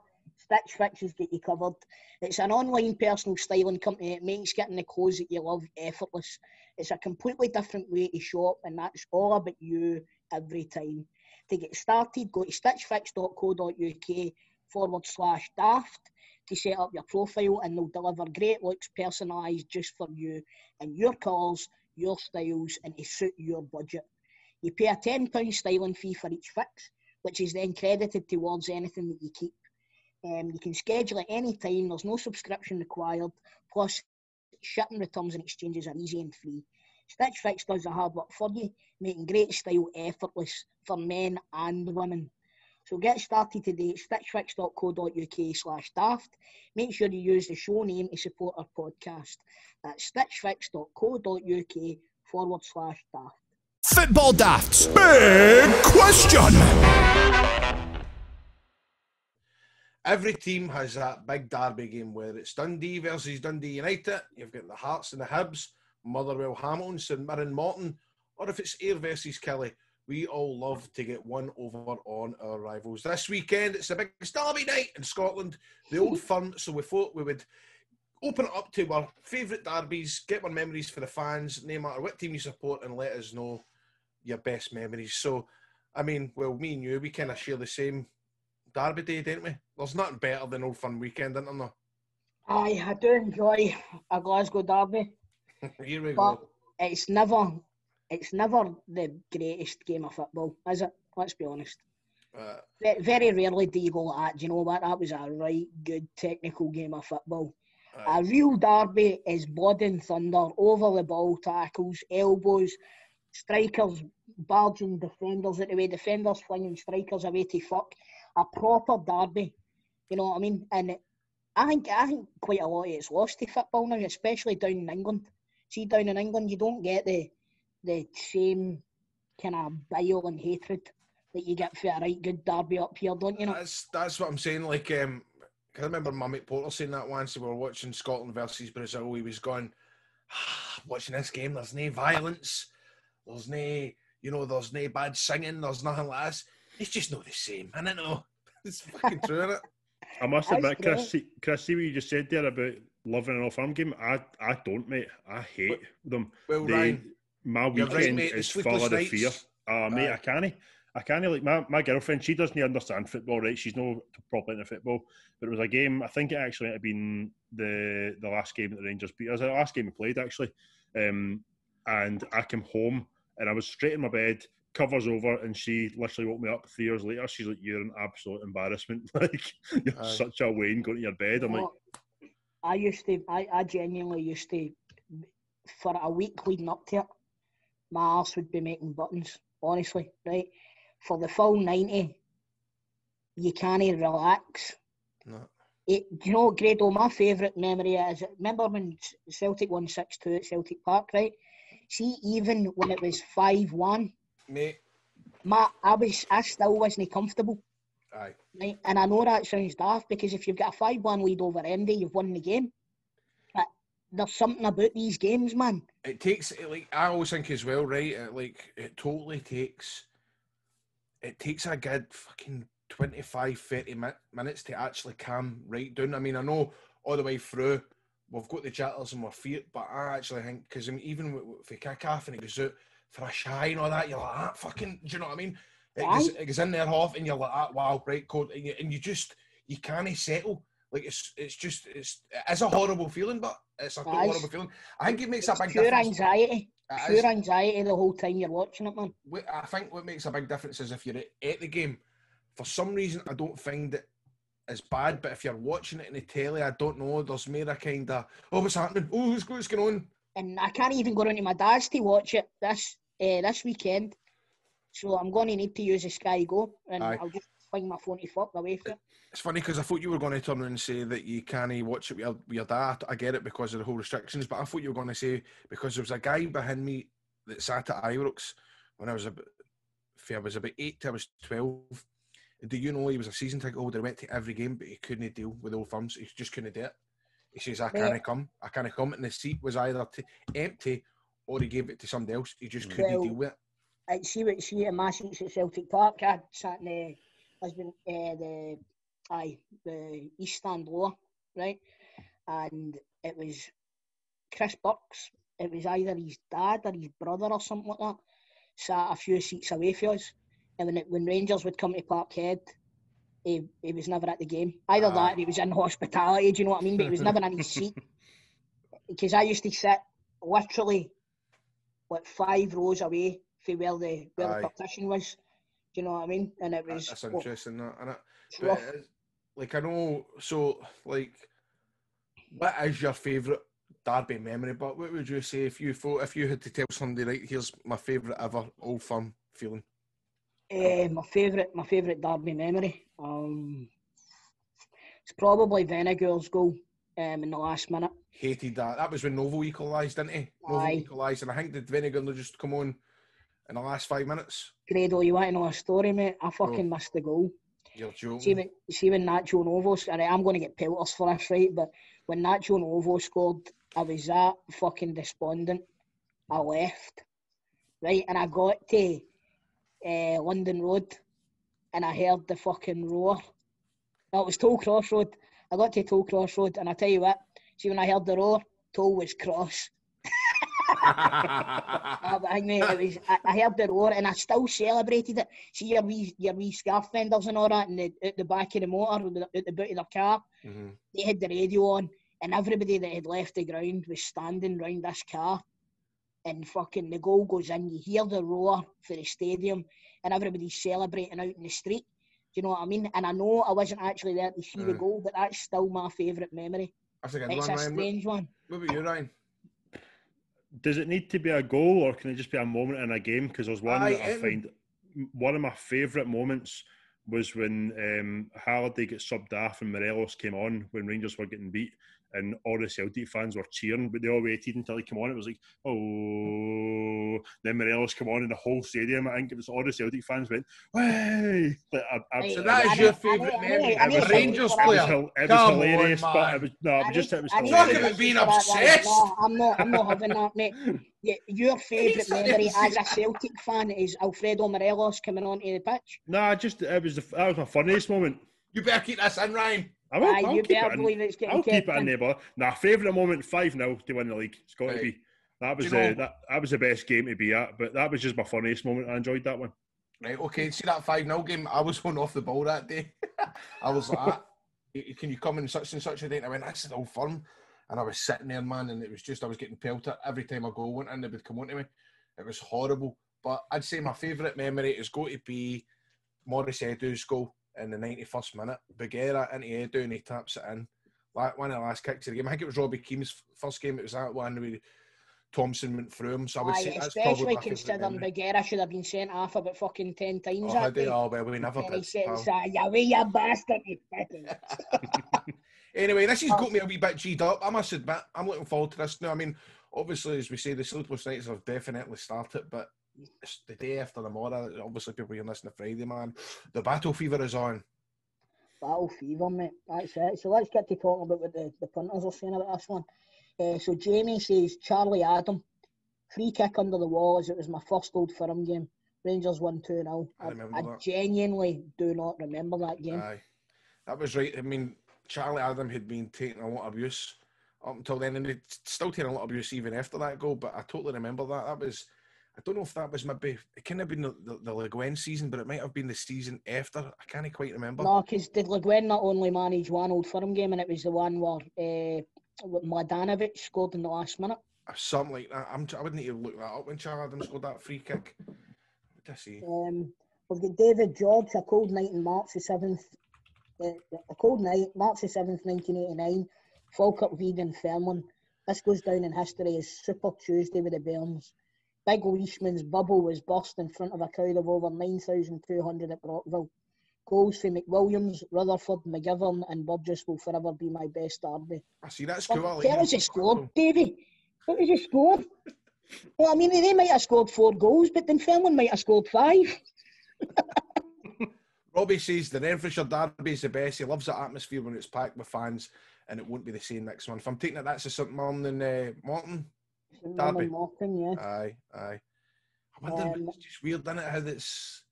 Stitch Fix has got you covered. It's an online personal styling company that makes getting the clothes that you love effortless. It's a completely different way to shop, and that's all about you every time. To get started, go to stitchfix.co.uk forward slash daft to set up your profile, and they'll deliver great looks personalised just for you and your colours, your styles, and to suit your budget. You pay a £10 styling fee for each fix, which is then credited towards anything that you keep. Um, you can schedule at any time, there's no subscription required, plus shipping, returns, and exchanges are easy and free. Stitch Fix does the hard work for you, making great style effortless for men and women. So get started today at stitchfix.co.uk slash daft. Make sure you use the show name to support our podcast. That's stitchfix.co.uk forward slash daft. Football Daft's big question. Every team has that big derby game where it's Dundee versus Dundee United. You've got the Hearts and the Hibs, Motherwell Hamilton, St Mirren Morton, or if it's Ayr versus Killie. We all love to get one over on our rivals. This weekend, it's the biggest derby night in Scotland, the old firm. So we thought we would open it up to our favourite derbies, get our memories for the fans, no matter what team you support, and let us know your best memories. So, I mean, well, me and you, we kind of share the same derby day, don't we? There's nothing better than Old Firm weekend, isn't there? Aye, I do enjoy a Glasgow derby, (laughs) Here we but go. it's never, it's never the greatest game of football, is it? Let's be honest. Uh, Ve- Very rarely do you go like that. Do you know what? That was a right good technical game of football. uh, A real derby is blood and thunder, over the ball tackles, elbows, strikers barging defenders out the way, defenders flinging strikers away to fuck. A proper derby, you know what I mean? And I think I think quite a lot of it's lost to football now, especially down in England. See, down in England, you don't get the the same kind of bile and hatred that you get for a right good derby up here, don't you know? that's that's what I'm saying. Like, um, I remember my mate Porter saying that once we were watching Scotland versus Brazil. He was going, ah, watching this game. There's no violence. There's no, you know, there's no bad singing. There's nothing like this. It's just not the same. I don't know. (laughs) It's fucking true, isn't it? (laughs) I must admit, Chris, great. see, Chris, see what you just said there about loving an off-arm game. I, I don't, mate. I hate them. Well, They- Ryan, my You're right, weekend mate, is full of the nights. fear. Uh, mate, I can't. I kind of like my, my girlfriend. She doesn't understand football, right? She's no proper into football, but it was a game. I think it actually had been the the last game that the Rangers beat us. The last game we played actually, um, and I came home and I was straight in my bed, covers over, and she literally woke me up three years later. She's like, "You're an absolute embarrassment. (laughs) like you're Aye. such a Wayne going to your bed." I'm like, I used to, I, I genuinely used to, for a week leading up to it, my arse would be making buttons, honestly, right? For the full 90, you can't even relax. No. It, do you know, Grado, my favourite memory is, remember when Celtic won 6-2 at Celtic Park, right? See, even when it was 5-1, Mate, my, I was, I still wasn't comfortable. aye. Right? And I know that sounds daft because if you've got a 5 1 lead over MD, you've won the game. But there's something about these games, man. It takes it, like I always think as well, right? It, like it totally takes it takes a good fucking 25, 30 mi- minutes to actually calm right down. I mean, I know all the way through we've got the jitters and we're feared, but I actually think because even w- w- if you kick off and it goes out for a shy and all that, you're like, ah, fucking, do you know what I mean? It goes, it goes in there half and you're like, ah, wow, right, code, and you, and you just you can't settle. Like it's it's just it's it's a horrible feeling, but it's a Aye. horrible feeling. I think it makes a big pure difference. anxiety. It Pure is. anxiety the whole time you're watching it, man. I think what makes a big difference is if you're at, at the game. For some reason, I don't find it as bad. But if you're watching it in the telly, I don't know. There's more a kind of oh, what's happening? Oh, what's, what's going on? And I can't even go round to my dad's to watch it this uh, this weekend. So I'm going to need to use a Sky Go, and Aye. I'll just swing my phone to fuck away from it. It's funny because I thought you were going to turn around and say that you can't watch it with your, with your dad. I get it because of the whole restrictions, but I thought you were going to say because there was a guy behind me that sat at Ibrox when I was about, I was about eight I was twelve. Do you know he was a season ticket holder? He went to every game, but he couldn't deal with old firms. He just couldn't do it. He says, "I can't Right. come. I can't come." And the seat was either t- empty or he gave it to somebody else. He just couldn't Well, deal with it. I see what see at my seats at Celtic Park. I sat in the husband uh, the aye the East Stand lower, right? And it was Chris Burks. It was either his dad or his brother or something like that. Sat a few seats away from us. And when it, when Rangers would come to Parkhead, he, he was never at the game. Either Aye. that or he was in hospitality, do you know what I mean? But he was never in his (laughs) seat. Because I used to sit literally like five rows away from where the where Aye. the partition was. Do you know what I mean? And it was That's oh, interesting, that, innit? it's But it is- like I know, so like, what is your favourite Derby memory? But what would you say if you thought if you had to tell somebody, right? Here's my favourite ever Old Firm feeling. Eh, my favourite, my favourite derby memory. Um, it's probably Vennegoor's goal um, in the last minute. Hated that. That was when Novo equalised, didn't he? Novo equalised, and I think did Vennegoor just come on in the last five minutes? Grado, you want to know a story, mate? I fucking missed the goal. You're joking. See when, see when Nacho Novo, right, I'm going to get pelters for this, right? But when Nacho Novo scored, I was that fucking despondent. I left, right? And I got to uh, London Road and I heard the fucking roar. No, it was Tollcross Road. I got to Tollcross Road and I tell you what, see when I heard the roar, Toll was cross. (laughs) But I mean, it was, I, I heard the roar and I still celebrated it. See your wee, your wee scarf fenders and all that, and the, at the back of the motor, at the, boot of their car, Mhm. they had the radio on, and everybody that had left the ground was standing round this car. And fucking the goal goes in, you hear the roar for the stadium, and everybody's celebrating out in the street. Do you know what I mean? And I know I wasn't actually there to see the Mm. goal, but that's still my favourite memory. That's a good It's one, a Ryan. What, strange one. what about you, Ryan? Does it need to be a goal or can it just be a moment in a game? Because there's one Aye, that I it- find one of my favourite moments was when um, Halliday got subbed off and Morelos came on when Rangers were getting beat and all the Celtic fans were cheering, but they all waited until he came on. It was like, oh, then Morelos come on and the whole stadium, I think it was all the Celtic fans went, way! Like, I, I, Right, So it that was- is I your know- I know- favourite memory I as know a something Rangers for it was, player? hil- it was Come on, hilarious, but man. it was no, it I was just need- it was I need Talking to hilarious. about being that one. obsessed. No, I'm not. I'm not having that, mate. Your (laughs) favourite memory as a Celtic fan is Alfredo Morelos coming onto the pitch. Nah, just it was the, that was my funniest moment. You better keep this in, Ryan. I will, Aye, I'll you keep better it in. believe it's getting I'll keep it in in. there, but nah, favourite moment five 0 to win the league. It's got to be. That was the know- that, that was the best game to be at, but that was just my funniest moment. I enjoyed that one. Right, okay. See that 5 0 game? I was one off the ball that day. (laughs) I was like, "Ah, can you come in such and such a day? And I went, that's all firm. And I was sitting there, man, and it was just, I was getting pelted every time I go went in, they would come on to me. It was horrible. But I'd say my favourite memory is going to be Maurice Edu's goal in the 91st minute. Bougherra into Edu and he taps it in. Like one of the last kicks of the game. I think it was Robbie Keane's first game. It was that one where Thompson went through him. So I would Aye, say that's probably especially considering. Bougherra should have been sent off about fucking 10 times Oh, they? day. oh, well, we never did. pal. uh, you bastard. (laughs) (laughs) Anyway, this has Oh. got me a wee bit G'd up. I must admit, I'm looking forward to this now. I mean, obviously, as we say, the sleepless nights have definitely started, but the day after tomorrow. Obviously, people hearing this on a Friday, man. The battle fever is on. Battle fever, mate. That's it. So let's get to talking about what the, the punters are saying about this one. Uh, so Jamie says Charlie Adam, free kick under the wall as it was my first old firm game. Rangers won 2 0. I remember I genuinely do not remember that game. Aye, that was right. I mean, Charlie Adam had been taking a lot of abuse up until then, and he'd still taking a lot of abuse even after that goal. But I totally remember that. That was. I don't know if that was maybe it couldn't have been the, the, the Le Guen season, but it might have been the season after. I can't quite remember. No, because did Le Guen not only manage one old firm game and it was the one where uh, Mladenovic scored in the last minute? Something like that. I'm, I would need to look that up when Charlie Adam scored that free kick. What did I see? Um, we've got David George, a cold night in March the 7th. Uh, a cold night, March the 7th, 1989. Falkirk Vegan Fairmont. This goes down in history as Super Tuesday with the Bairns. Big Leishman's bubble was burst in front of a crowd of over 9,200 at Brockville. Goals for McWilliams, Rutherford, McGivern, and Burgess will forever be my best derby. I see that's cool. Like Tell us the score, Davy. What was the score? (laughs) Well, I mean, they might have scored four goals, but then Fairmont might have scored five. (laughs) Robbie says the Renfrewshire Derby is the best. He loves the atmosphere when it's packed with fans, and it won't be the same next month. I'm taking it that's a St Mirren and uh, Morton. Derby. Yeah. Aye, aye. I wonder. Um, it's just weird, isn't it? How. It's,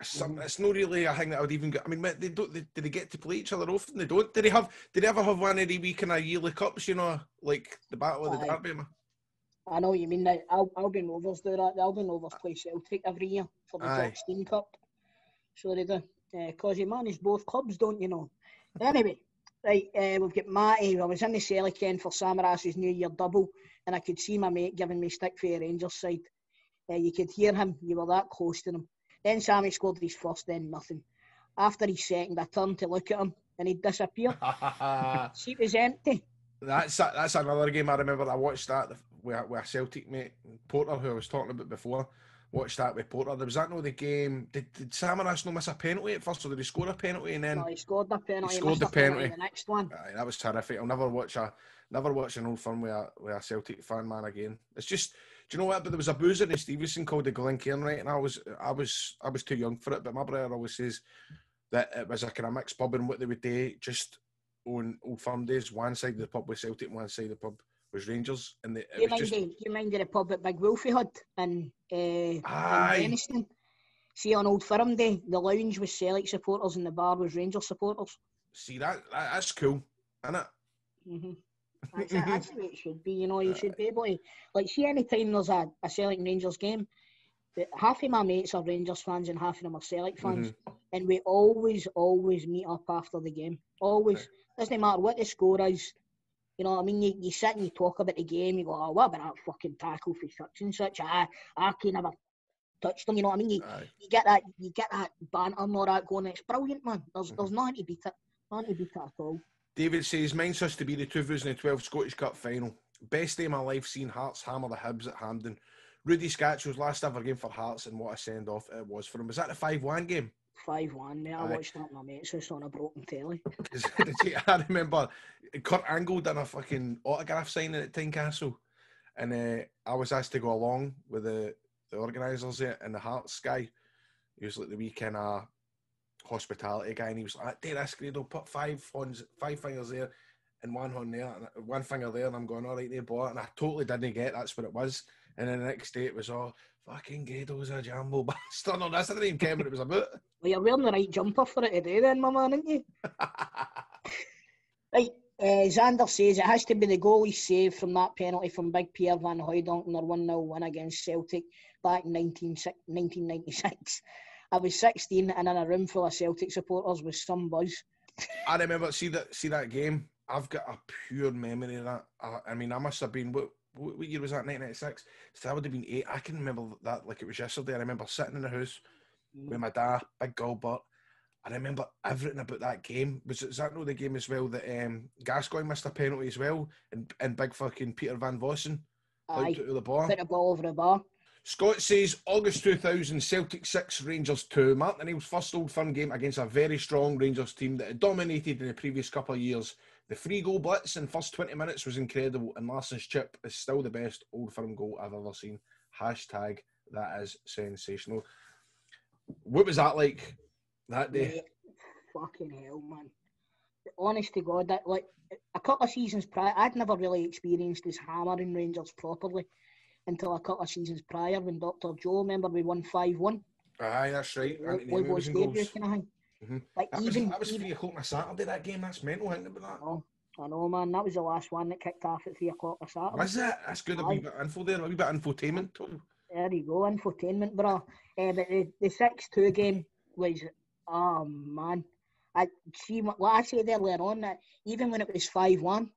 some, it's not really a thing that I would even get. I mean, they don't. They, did they get to play each other often? They don't. Did they have? Did they ever have one of the wee kind of yearly cups? You know, like the Battle of the Aye. Derby. man? I know what you mean. Now, Al- Albion Rovers do that. The Albion Rovers play Celtic every year for the Aye. Cup. So they do. Because you manage both clubs, don't you know? (laughs) Anyway, right, uh, we've got Matty. I was in the Celtic for Samaras's New Year double, and I could see my mate giving me stick for the Rangers side. Uh, you could hear him. You were that close to him. Then Sammy scored his first, then nothing. After his second, I turned to look at him, and he'd disappeared. (laughs) Seat was empty. That's that's another game I remember. I watched that with, with a Celtic mate Porter, who I was talking about before. Watched that with Porter. There was that no the game. Did, did Samaras no miss a penalty at first, or did he score a penalty and then? No, he scored the penalty. He scored the penalty. penalty. The next one. Aye, that was terrific. I'll never watch a never watch an old firm with a with a Celtic fan man again. It's just do you know what? But there was a boozer in Stevenston called the Glencairn, right? And I was I was I was too young for it. But my brother always says that it was a kind of mixed pub, and what they would do just on old firm days, one side of the pub was Celtic, one side of the pub was Rangers, and they, You was mind, just the, you mind the pub at Big Wolfie had in, uh, in? See, on Old Firm Day, the lounge was Celtic supporters and the bar was Rangers supporters. see that, that that's cool, isn't it? hmm That's, it, that's the way it should be, you know. You (laughs) should be able to, like, see, any time there's a, a Celtic Rangers game, half of my mates are Rangers fans and half of them are Celtic fans. And we always, always meet up after the game. Always. Doesn't matter what the score is. You know what I mean? You, you sit and you talk about the game, you go, oh, what about that fucking tackle for such and such? I, I can never touch them, you know what I mean? You, Aye. you get that you get that banter and all that going, it's brilliant, man. There's mm-hmm. there's nothing to beat it. Nothing to beat it at all. David says, mine's has to be the 2012 Scottish Cup final. Best day of my life seeing Hearts hammer the Hibs at Hampden. Rudi Skacel's last ever game for Hearts and what a send off it was for him. Was that the 5 1 game? Five one, mate. I Aye. watched that at my mate's house on a broken telly. (laughs) I remember Kurt Angle done a fucking autograph signing at Tynecastle and uh, I was asked to go along with the, the organisers there and the Hearts guy. He was like the weekend uh, hospitality guy and he was like, do this, Grado, put five, horns, five fingers there and one on there, and one finger there, and I'm going, all right, there, boy. And I totally didn't get that's what it was. And then the next day it was all, fucking Grado's a jambo (laughs) bastard. No, that's not even care what it was about. Well, you're wearing the right jumper for it today, then, my man, aren't you? (laughs) Right, Uh, Xander says it has to be the goal he saved from that penalty from Big Pierre Van Hooydonk in their 1 0 win against Celtic back in 19, 1996. I was 16 and in a room full of Celtic supporters with some buzz. I remember see that see that game. I've got a pure memory of that. I, I mean, I must have been what, what year was that? 1996. So that would have been eight. I can remember that like it was yesterday. I remember sitting in the house Mm. with my dad, big Gilbert. I remember everything about that game. Was that not the game as well that um, Gascoigne missed a penalty as well, and, and big fucking Peter Van Vossen out to the bar. put the ball over the bar. Scott says August 2000, Celtic 6, Rangers 2. Martin O'Neill's first Old Firm game against a very strong Rangers team that had dominated in the previous couple of years. The free goal blitz in first 20 minutes was incredible, and Larsson's chip is still the best Old Firm goal I've ever seen. Hashtag that is sensational. What was that like that day? Mate, fucking hell, man. Honest to God, that like a couple of seasons prior, I'd never really experienced this hammering Rangers properly until a couple of seasons prior when Dr. Joe, remember we won 5 1. Aye, that's right. Anthony Moore was in goals. kind of Mhm. Like That was, even, that was 3 o'clock on a Saturday, that game. That's mental, thinking about that. oh, I know, man. That was the last one that kicked off at three o'clock on Saturday. Was it? That's good. A wee bit of info there, a wee bit of infotainment. too. There you go, infotainment, bro. Uh, but the, the 6 2 game was, oh man. I see what I said earlier on that even when it was 5 1,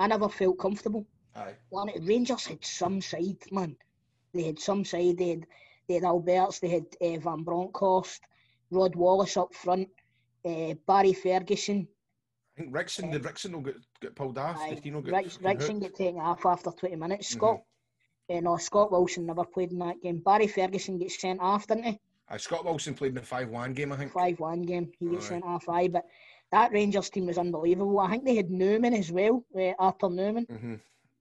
I never felt comfortable. Aye. One, Rangers had some side, man. They had some side. They had, they had Albertz, they had uh, Van Bronckhorst, Rod Wallace up front, uh, Barry Ferguson. I think Ricksen, did Ricksen will get, get pulled off? Aye, get Ricksen get taken off after 20 minutes. Mhm. Scott, uh, no, Scott Wilson never played in that game. Barry Ferguson gets sent off, didn't he? Aye, Scott Wilson played in the 5 1 game, I think. 5 1 game. He gets sent off, aye. But that Rangers team was unbelievable. I think they had Numan as well, uh, Arthur Numan. hmm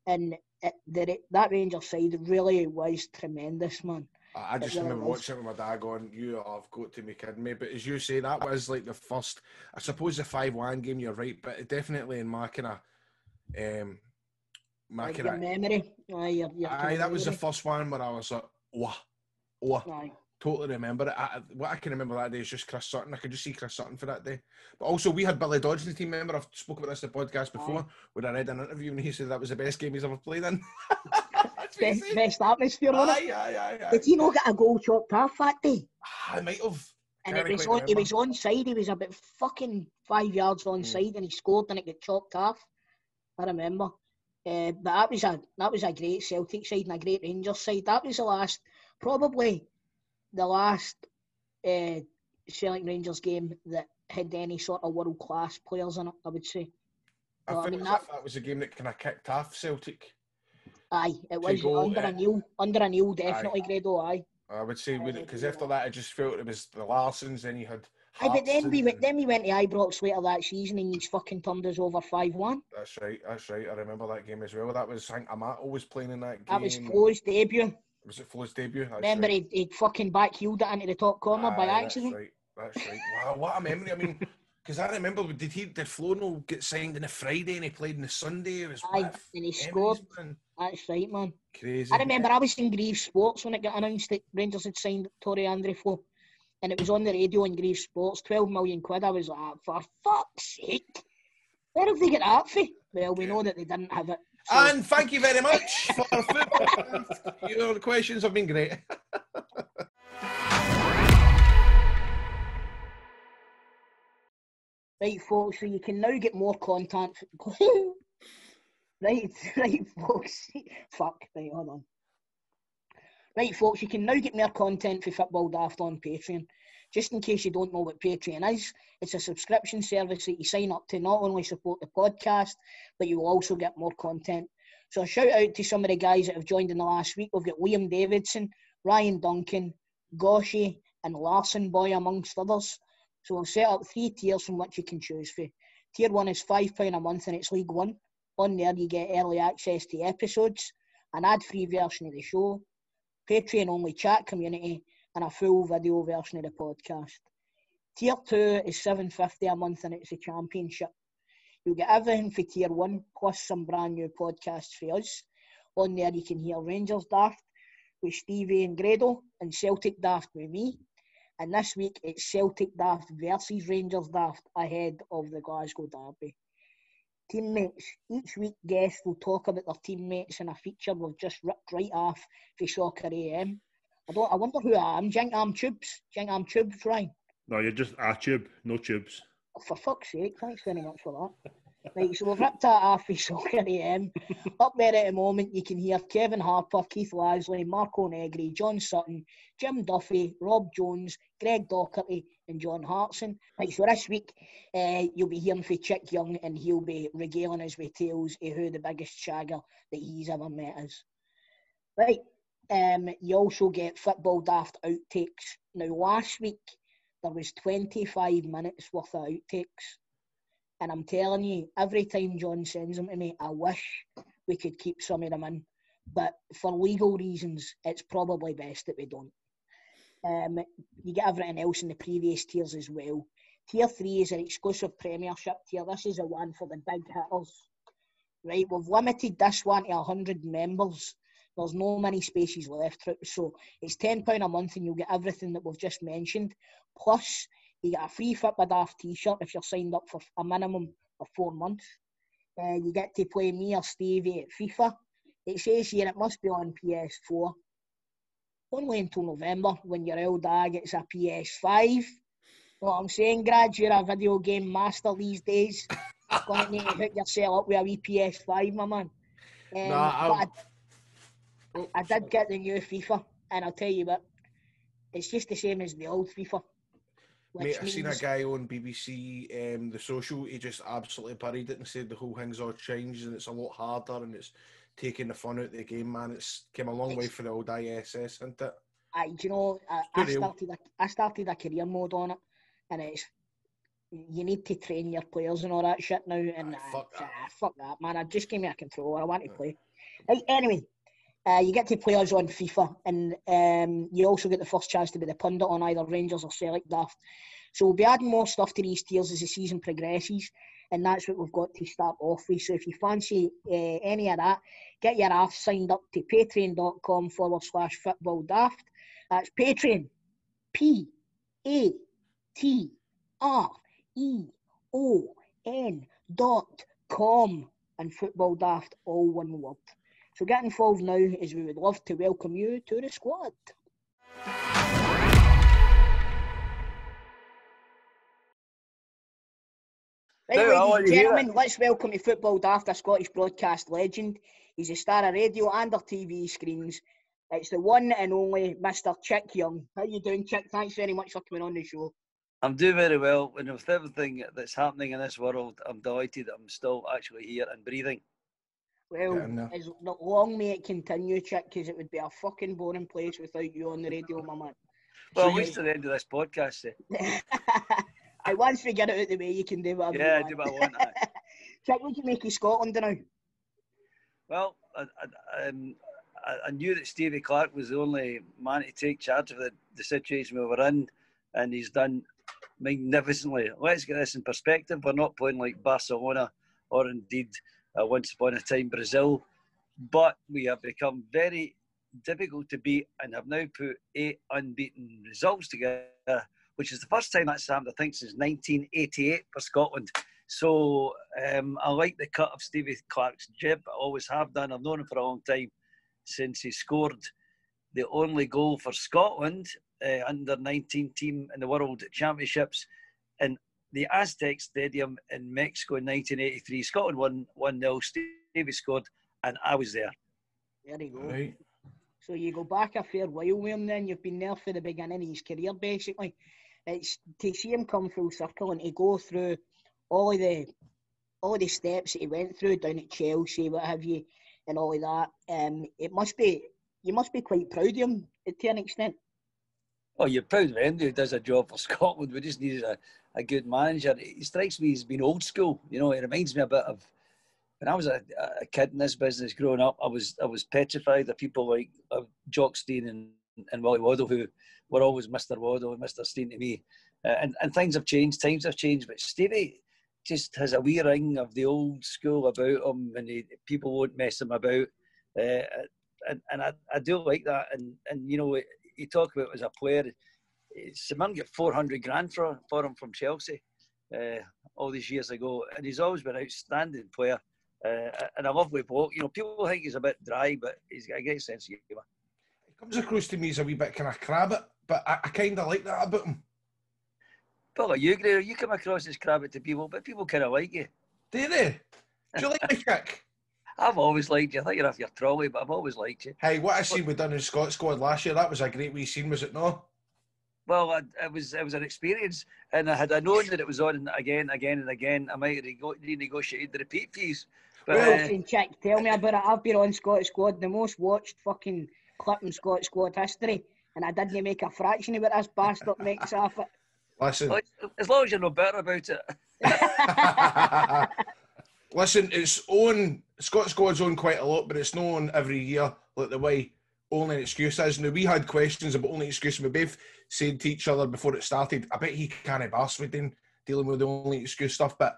And it, the, that Rangers side really was tremendous, man. I, just remember watching it with my dad going, You have got to be kidding me. But as you say, that was like the first, I suppose the 5 1 game, you're right, but definitely in my kind of, um, my kind of, memory. Aye, your, your aye, that was the first one where I was like, Oh, oh. Aye. Totally remember it. I, what I can remember that day is just Chris Sutton. I could just see Chris Sutton for that day. But also, we had Billy Dodds in the team. Remember, I've spoken about this in the podcast before, where I read an interview and he said that was the best game he's ever played in. (laughs) That's what he Best, said. best atmosphere on it. Aye, aye, aye, aye. Did he not get a goal chopped off that day? I might have. And it was on, he was on side. He was about fucking five yards on Mm. side, and he scored, and it got chopped off. I remember. Uh, but that was a that was a great Celtic side and a great Rangers side. That was the last, probably, the last uh, Celtic Rangers game that had any sort of world class players in it. I would say. I Well, I mean, that- that was a game that kind of kicked off Celtic. Aye, it was go, under uh, a new under a new definitely Grado. Aye. I would say because after that, I just felt it was the Larssons. Then you had. Aye, but then we went then we went to Ibrox later that season, and he's fucking turned us over five one. That's right. That's right. I remember that game as well. That was I think Amato was playing in that game. That was Flo's debut. Was it Flo's debut? That's Remember, right. he he fucking backheeled it into the top corner by Aye, accident. That's right. That's right. Wow, what a memory. I mean, (laughs) because I remember, did he did Flo no get signed on a Friday and he played on the Sunday? It was Aye, and he scored. man. That's right, man. Crazy. I remember I was in Greaves Sports when it got announced that Rangers had signed Tore Andre Flo. And it was on the radio in Greaves Sports, 12 million quid. I was like, for fuck's sake. Where have they got that for? Well, we know that they didn't have it. So, And thank you very much for (laughs) football. Your questions have been great. right, folks, so you can now get more content. (laughs) right, right, folks. Fuck, right, hold on. Right, folks, you can now get more content for Football Daft on Patreon. Just in case you don't know what Patreon is, it's a subscription service that you sign up to not only support the podcast, but you will also get more content. So a shout out to some of the guys that have joined in the last week. We've got Liam Davidson, Ryan Duncan, Goshi, and Larson Boy, amongst others. So we've set up three tiers from which you can choose for. Tier one is £5 a month and it's League One. On there you get early access to episodes, an ad-free version of the show, Patreon only chat community, and a full video version of the podcast. Tier two is seven fifty a month, and it's a championship. You'll get everything for tier one, plus some brand new podcasts for us. On there, you can hear Rangers Daft with Stevie and Grado, and Celtic Daft with me. And this week, it's Celtic Daft versus Rangers Daft ahead of the Glasgow Derby. Teammates. Each week, guests will talk about their teammates in a feature we've just ripped right off for Soccer AM. I don't. I wonder who I am. Jink Arm Tubes. Jink Arm Tubes, Ryan. No, you're just a tube, no tubes. Oh, for fuck's sake, thanks very much for that. Right, so we've ripped that off for Soccer AM. Up there at the moment, you can hear Kevin Harper, Keith Lasley, Marco Negri, John Sutton, Jim Duffy, Rob Jones, Greg Docherty, and John Hartson. Right, so this week, uh, you'll be hearing from Chick Young, and he'll be regaling us with tales of who the biggest shagger that he's ever met is. Right, um, you also get football daft outtakes. Now, last week, there was 25 minutes worth of outtakes. And I'm telling you, every time John sends them to me, I wish we could keep some of them in. But for legal reasons, it's probably best that we don't. Um, you get everything else in the previous tiers as well. Tier 3 is an exclusive Premiership tier. This is a one for the big hitters. Right, we've limited this one to 100 members. There's no many spaces left, so it's £10 a month and you'll get everything that we've just mentioned. Plus, you get a free Fitba Daft t-shirt if you're signed up for a minimum of four months. Uh, you get to play me or Stevie at FIFA. It says here it must be on PS4. Only until November when your old dad gets a PS5. You know what I'm saying, Grad? You're a video game master these days. Going to need to hook yourself up with a wee PS5, my man. Um, Nah, I, I did get the new FIFA, and I'll tell you what, it's just the same as the old FIFA. Mate, I seen a guy on BBC, um, the social. He just absolutely buried it and said the whole thing's all changed and it's a lot harder and it's taking the fun out of the game, man. It's came a long way for the old ISS, isn't it? I, do you know, I, I started a, I started a career mode on it, and it's you need to train your players and all that shit now. And Aye, fuck that. ah, fuck that, man. I just gave me a controller. I want to play. Right, anyway, uh, you get to play us on FIFA, and um, you also get the first chance to be the pundit on either Rangers or Celtic Daft. So we'll be adding more stuff to these tiers as the season progresses, and that's what we've got to start off with. So if you fancy uh, any of that, get your ass signed up to patreon.com forward slash football daft. That's Patreon. P A T R E O N dot com and football daft all one word. So get involved now as we would love to welcome you to the squad. Right, Now, I ladies and gentlemen, let's welcome to Football Daft, a Scottish broadcast legend. He's a star of radio and our TV screens. It's the one and only Mr. Chick Young. How you doing, Chick? Thanks very much for coming on the show. I'm doing very well, and with everything that's happening in this world, I'm delighted that I'm still actually here and breathing. Well, Yeah, as not long may it continue, Chick, because it would be a fucking boring place without you on the radio, my man. Well, So at you- least at the end of this podcast, eh? (laughs) I once we get it out the way, you can do whatever yeah, do what I want. Chick, what do you make of Scotland now? Well, I, I, um, I, I knew that Stevie Clarke was the only man to take charge of the, the situation we were in, and he's done magnificently. Let's get this in perspective. We're not playing like Barcelona or indeed uh, once upon a time Brazil, but we have become very difficult to beat and have now put eight unbeaten results together, which is the first time that's happened, I think, since 1988 for Scotland. So um, I like the cut of Stevie Clarke's jib. I always have done. I've known him for a long time since he scored the only goal for Scotland uh, under 19 team in the World Championships in the Aztec Stadium in Mexico in 1983. Scotland won 1 0. Stevie scored, and I was there. There you go. Right. So you go back a fair while with him then. You've been there for the beginning of his career, basically. It's to see him come full circle and to go through all of the all of the steps that he went through down at Chelsea, what have you, and all of that. Um, it must be you must be quite proud of him to an extent. Oh, you're proud of him who does a job for (laughs) Scotland. We just needed a, a good manager. He strikes me as being old school. You know, it reminds me a bit of when I was a, a kid in this business growing up. I was I was petrified of people like uh, Jock Stein and, and Willie Waddell who were always Mr. Waddell and Mr. Stein to me. Uh, and, and things have changed, times have changed, but Stevie just has a wee ring of the old school about him and he, people won't mess him about. Uh, and and I, I do like that. And, and you know, you talk about as a player, Simon get 400 grand for, for him from Chelsea. Uh, all these years ago, and he's always been an outstanding player. Uh, and a lovely bloke. You know, people think he's a bit dry, but he's got a great sense of humour. He comes across to me as a wee bit kind of crabbit, but I, I kind of like that about him. Well, you, Graham, you come across as crabbit to people, but people kind of like you. Do they? Do you like my (laughs) kick? I've always liked you. I think you're off your trolley, but I've always liked you. Hey, what I seen we done in Scot Squad last year, that was a great wee scene, was it not? Well, I, it was it was an experience, and I had I known that it was on again, again, and again, I might have rego- renegotiated the repeat fees. But Well, uh, listen, chick, tell me about it. I've been on Scottish Squad, the most watched fucking clip in Scottish Squad history, and I didn't make a fraction of what this bastard makes off it. Listen, as long as you're no better about it. (laughs) (laughs) listen, it's on Scot Squad's on quite a lot, but it's not on every year like the way only excuse is. Now we had questions about only excuse, and we both said to each other before it started, I bet he can't be arsed with dealing dealing with the only excuse stuff. But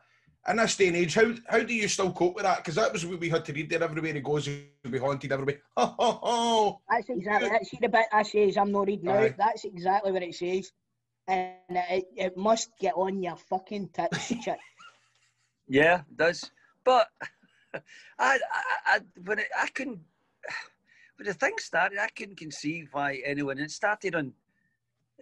in this day and age, how how do you still cope with that? Because that was what we had to read there. Everywhere he goes, he'll be haunted. Everybody, oh, oh, oh. That's exactly it. The bit I says I'm not reading Aye. out. That's exactly what it says. And it, it must get on your fucking tits, (laughs) chick. Yeah, it does. But (laughs) I, I, I when it, I couldn't, (sighs) when the thing started, I couldn't conceive why anyone. It started on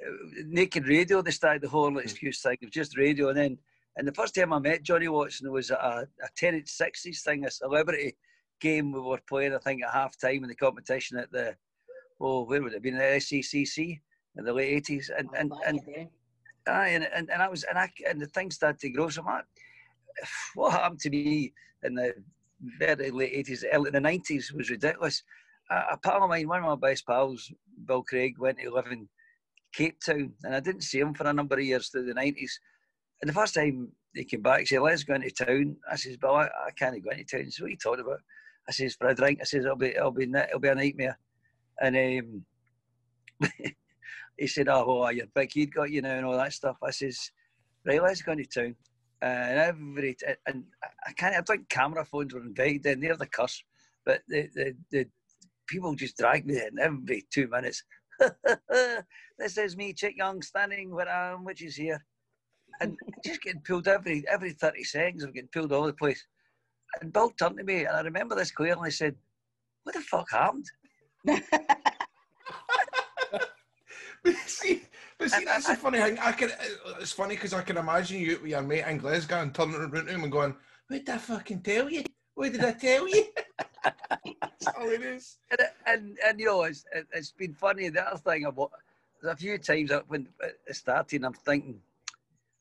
uh, naked radio. They started the whole excuse thing. It was just radio, and then, and the first time I met Johnny Watson was at a, a tenant sixties thing, a celebrity game we were playing. I think at half time in the competition at the, oh, where would it have been? The SECC in the late eighties, and and and. Aye, and, and, and I was and I and the thing started to grow. So like, (sighs) what happened to me in the very late eighties, early in the nineties was ridiculous. A, a pal of mine, one of my best pals, Bill Craig, went to live in Cape Town, and I didn't see him for a number of years through the nineties. And the first time he came back, he said, "Let's go into town." I says, "Bill, I, I can't go into town." He So what are you talking about? I says, "For a drink." I says, "It'll be, it'll be, it'll be a nightmare." And um, (laughs) he said, "Oh, well, you're big. He'd got you now and all that stuff." I says, "Right, let's go into town." And every t- and I can't. I think camera phones were invited in. They're the curse, but the the, the people just drag me in every two minutes. (laughs) this is me, Chick Young, standing where I am, which is here, and (laughs) just getting pulled every every thirty seconds. I'm getting pulled all over the place. And Bill turned to me, and I remember this clearly. and said, "What the fuck happened?" (laughs) But see, but see, that's the funny thing. I can. Uh, it's funny because I can imagine you with your mate in Glasgow and turning around to him and going, "What did I fucking tell you? What did I tell you?" (laughs) that's all it is. and, and and you know it's it- it's been funny. The other thing about there's a few times that when uh, it started, I'm thinking,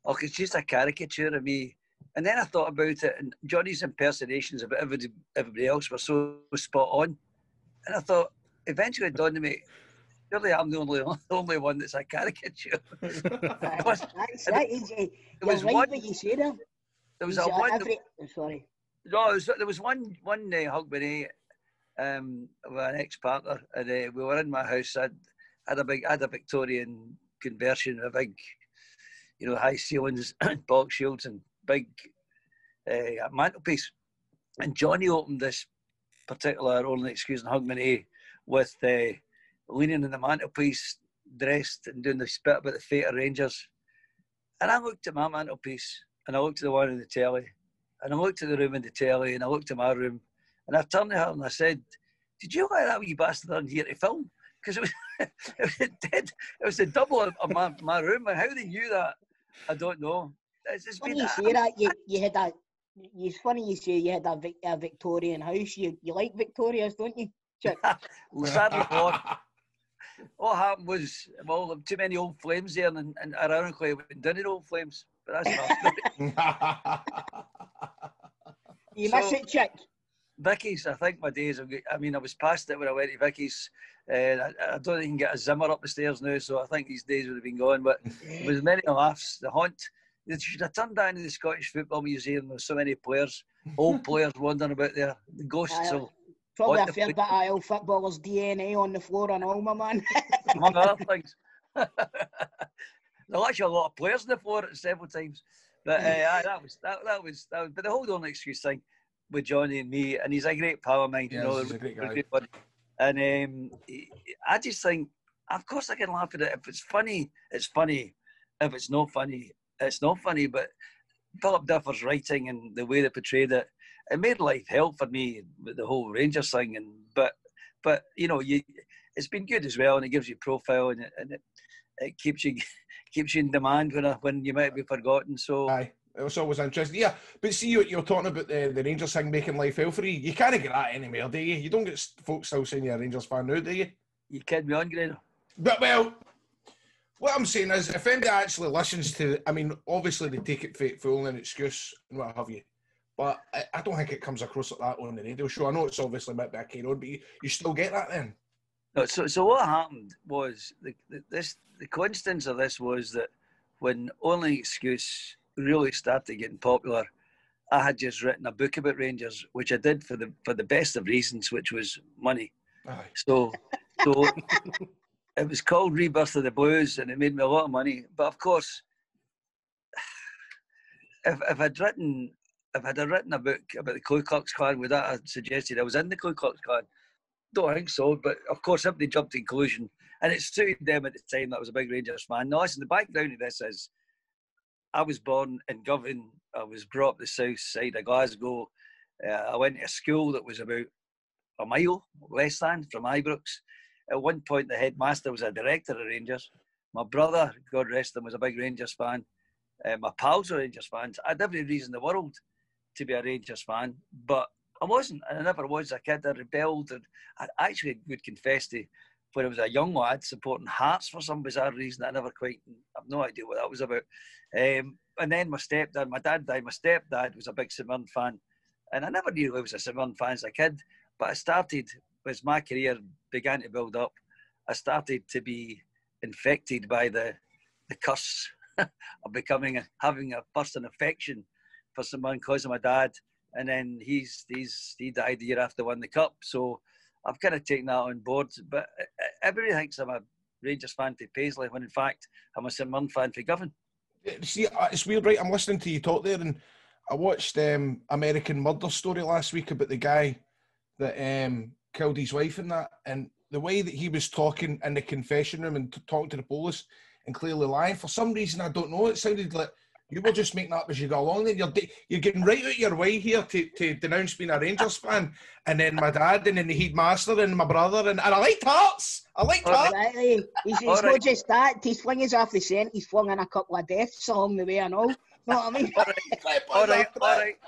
oh, it's just a caricature of me. And then I thought about it, and Johnny's impersonations of everybody, everybody else were so spot on. And I thought, eventually, it dawned on me, surely I'm the only (laughs) only one that's a caricature. Plus, (laughs) That's it. Uh, there was right one- you say there. there was a one. every- oh, sorry. No, there was, there was one one uh, Hogmanay, um, with an ex-partner, and uh, we were in my house. I'd had a big, I had a Victorian conversion, a big, you know, high ceilings, (clears throat) and box shields, and big uh, mantelpiece. And Johnny opened this particular only excuse and Hogmanay with uh, leaning in the mantelpiece, dressed and doing the spit about the fate of Rangers. And I looked at my mantelpiece, and I looked at the one in the telly, and I looked at the room in the telly, and I looked at my room, and I turned to her and I said, "Did you let that wee bastard in here to film?" Because it was, (laughs) it was dead. It was the double of, of my, my room, and how they knew that, I don't know. It's, it's Funny been you say that. You, you had a. It's funny you say you had a, Vic, a Victorian house. You you like Victorias, don't you? Chick? sadly (laughs) not. What happened was, well, there were too many old flames there, and, and ironically, it went down in old flames. But that's not. (laughs) You So- miss it, chick. Vicky's, I think my days. Of, I mean, I was past it when I went to Vicky's. Uh, I, I don't even get a Zimmer up the stairs now, so I think these days would have been gone. But (laughs) it was many laughs. The haunt. They should have turned down to the Scottish Football Museum. There's so many players, old (laughs) players wandering about there. The ghosts of, Probably a fair bit of IL footballers' DNA on the floor and all, my man. (laughs) among other things. There's actually a lot of players on the floor several times. But uh, that was that, that was that was. But the whole only excuse thing with Johnny and me, and he's a great pal of mine. Yeah, you know, he's a great guy. And um, I just think, of course, I can laugh at it. If it's funny, it's funny. If it's not funny, it's not funny. But Philip Differ's writing and the way they portrayed it, it made life hell for me with the whole Rangers thing. And but but you know, you it's been good as well, and it gives you profile and it, and it, it keeps you (laughs) keeps you in demand when when you might be forgotten. So Aye. It was always interesting. Yeah, but see, you, you're talking about the, the Rangers thing making life hell for you. You can't get that anywhere, do you? You don't get folks still saying you're a Rangers fan now, do you? you kid me on, Grado. But well, what I'm saying is, if anybody actually listens to, I mean, obviously they take it for full and excuse and what have you. But I, I don't think it comes across like that on the radio show. I know it's obviously a bit back here on, but you, you still get that then. No, so so what happened was the, the this the coincidence of this was that when only excuse really started getting popular, I had just written a book about Rangers, which I did for the for the best of reasons, which was money. Aye. So so (laughs) it was called Rebirth of the Blues, and it made me a lot of money. But of course, (sighs) if if I'd written if I'd written a book about the Ku Klux Klan, would that have suggested I was in the Ku Klux Klan? Don't think so, but of course, everybody jumped to conclusion, and it suited them at the time that was a big Rangers fan. Now, listen, the background of this is I was born in Govan. I was brought up the south side of Glasgow. Uh, I went to a school that was about a mile less than from Ibrox. At one point, the headmaster was a director of Rangers. My brother, God rest him, was a big Rangers fan. Uh, my pals were Rangers fans. I had every reason in the world to be a Rangers fan, but I wasn't, and I never was a kid. I rebelled, and I actually would confess to when I was a young lad supporting Hearts for some bizarre reason. I never quite, I've no idea what that was about. Um, and then my stepdad, my dad died. My stepdad was a big St Mirren fan, and I never knew I was a St Mirren fan as a kid. But I started as my career began to build up. I started to be infected by the the curse (laughs) of becoming a, having a person affection for someone because of my dad. And then he's he's he died the year after won the cup. So I've kind of taken that on board. But uh, everybody thinks I'm a Rangers fan to Paisley when in fact I'm a St Mirren fan for Govan. See, uh, it's weird, right? I'm listening to you talk there, and I watched um, American Murder Story last week about the guy that um, killed his wife and that, and the way that he was talking in the confession room and t- talking to the police and clearly lying. For some reason, I don't know. It sounded like you will just make that up as you go along. Then you're you're getting right out your way here to, to denounce being a Rangers (laughs) fan, and then my dad, and then the headmaster, and my brother, and, and I like Hearts. I like Hearts. Exactly. He's, he's All not right. just that, he's flinging us off the scent, he's flung in a couple of deaths along the way and all. Know what I mean? All right, (laughs) all right,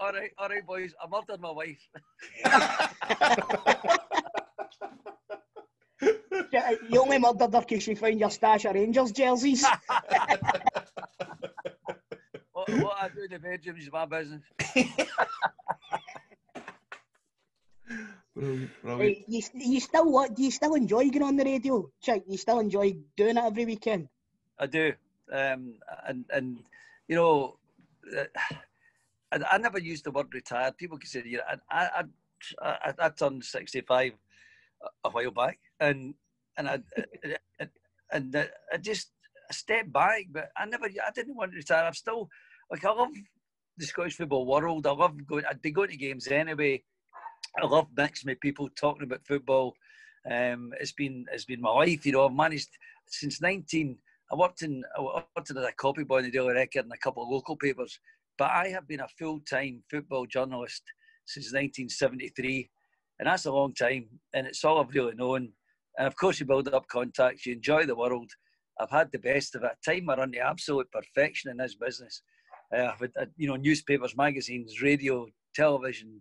all right, all right, boys. I murdered my wife. (laughs) You only murdered her because she found your stash of Rangers jerseys. What, what I do in the bedroom is my business. Brilliant, brilliant. Right, you, you still what? Do you still enjoy getting on the radio? Chick, you still enjoy doing it every weekend? I do, um, and and you know, uh, I, I never used the word retired. People consider you. I I, I, I, I turned sixty five a while back, and and I (laughs) and, and uh, I just stepped back, but I never. I didn't want to retire. I'm still like I love the Scottish football world. I love going. I'd be going to games anyway. I love mixing with people talking about football. Um, it's been it's been my life. You know, I've managed since 19. I worked in I worked in as a copy boy in the Daily Record and a couple of local papers. But I have been a full time football journalist since 1973, and that's a long time. And it's all I've really known. And of course, you build up contacts. You enjoy the world. I've had the best of it. Time, I run the absolute perfection in this business. Uh, uh, you know, newspapers, magazines, radio, television,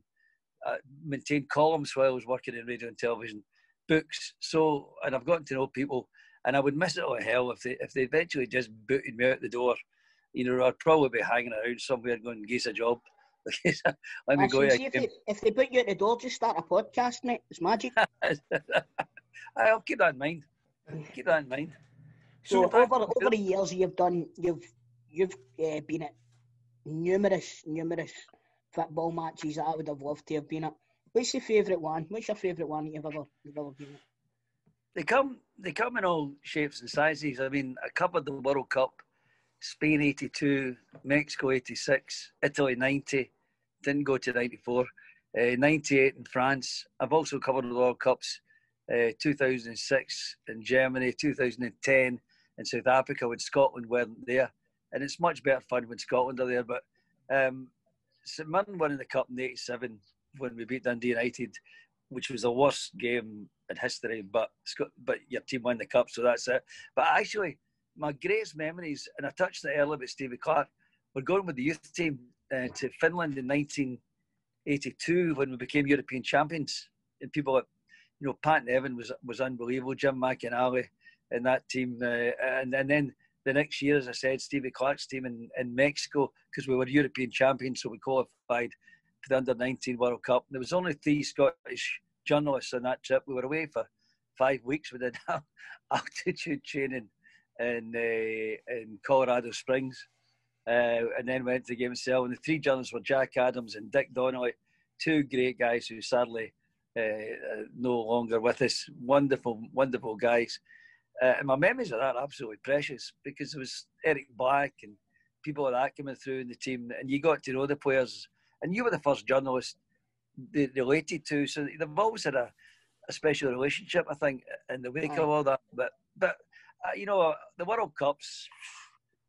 uh, maintained columns while I was working in radio and television, books. So, and I've gotten to know people, and I would miss it all hell if they if they eventually just booted me out the door. You know, I'd probably be hanging around somewhere going, "Get a job." (laughs) Let me I go. if, they, if they put you at the door, just start a podcast, mate. It's magic. (laughs) I'll keep that in mind. Keep that in mind. So fact, over over the years you've done, you've you've uh, been at numerous numerous football matches that I would have loved to have been at. What's your favourite one? What's your favourite one that you've ever you've ever been at? they come they come in all shapes and sizes. I mean, I covered the World Cup, Spain '82, Mexico '86, Italy '90, didn't go to '94, uh, '98 in France. I've also covered the World Cups, uh, 2006 in Germany, 2010 in South Africa when Scotland weren't there, and it's much better fun when Scotland are there. But Um, St Mirren winning the cup in '87 when we beat Dundee United, which was the worst game in history. But but your team won the cup, so that's it. But actually, my greatest memories, and I touched it earlier about Stevie Clarke, we're going with the youth team uh, to Finland in 1982 when we became European champions. And people, like, you know, Pat Nevin was was unbelievable, Jim McInally in that team, uh, and and then the next year, as I said, Stevie Clarke's team in, in Mexico because we were European champions, so we qualified for the under 19 World Cup. There was only three Scottish journalists on that trip. We were away for five weeks. We did (laughs) altitude training in uh, in Colorado Springs, uh, and then went to the game itself. And the three journalists were Jack Adams and Dick Donnelly, two great guys who sadly uh, no longer with us. Wonderful, wonderful guys. Uh, and my memories of that are absolutely precious because there was Eric Black and people like that coming through in the team, and you got to know the players. And you were the first journalist they related to, so they've always had a, a special relationship, I think, in the wake of all that. But but uh, you know, the World Cups,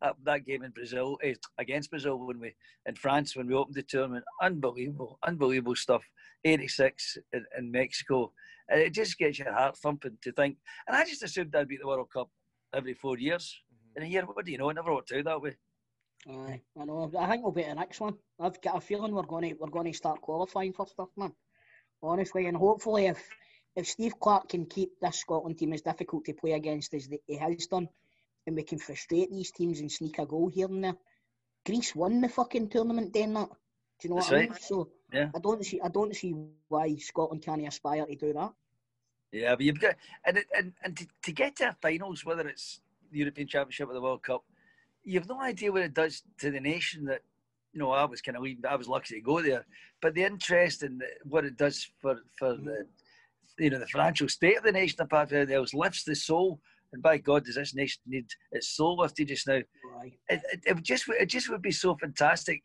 that, that game in Brazil eh, against Brazil when we in France when we opened the tournament, unbelievable, unbelievable stuff. '86 in, in Mexico, and it just gets your heart thumping to think. And I just assumed I'd beat the World Cup every four years. In a year, what do you know? It never worked out that way. Aye, I know. I think we'll be the next one. I've got a feeling we're going to we're going to start qualifying for stuff, man. Honestly, and hopefully, if if Steve Clarke can keep this Scotland team as difficult to play against as he has done, and we can frustrate these teams and sneak a goal here and there. Greece won the fucking tournament that. Do you know That's what I mean? right. So Yeah. I don't see I don't see why Scotland can't aspire to do that. Yeah, but you've got and it- and and to, to get to finals, whether it's the European Championship or the World Cup, you've no idea what it does to the nation. That you know, I was kind of leaving, I was lucky to go there, but the interest and what it does for for the you know the financial state of the nation apart from anything else lifts the soul. And by God, does this nation need its soul lifted just now? Aye. It, it, it just it just would be so fantastic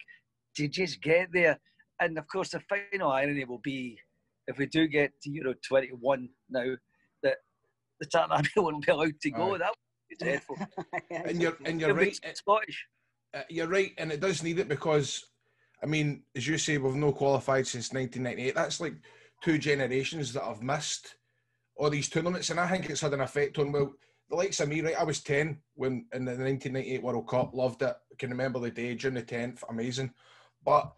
to just get there. And of course, the final irony will be if we do get to Euro 21 now, that the Tartan Army (laughs) won't be allowed to go. Aye. That would be dreadful. (laughs) And you're and you're right. eh, Scottish. Uh, you're right, and it does need it because, I mean, as you say, we've no qualified since 1998. That's like two generations that have missed all these tournaments, and I think it's had an effect on well, the likes of me. Right, I was 10 when in the 1998 World Cup, loved it. Can remember the day, June the 10th, amazing. But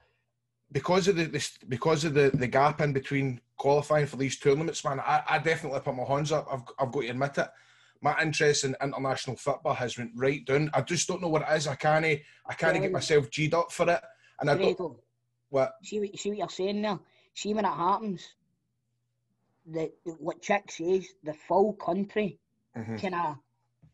because of the this, because of the, the gap in between qualifying for these tournaments, man, I, I definitely put my hands up. I've, I've got to admit it. My interest in international football has went right down. I just don't know what it is. I can't I can't Yeah, get myself G'd up for it. And I don't what see what see what you're saying now. See when it happens, the, the what Chick says, the full country Mhm. kind of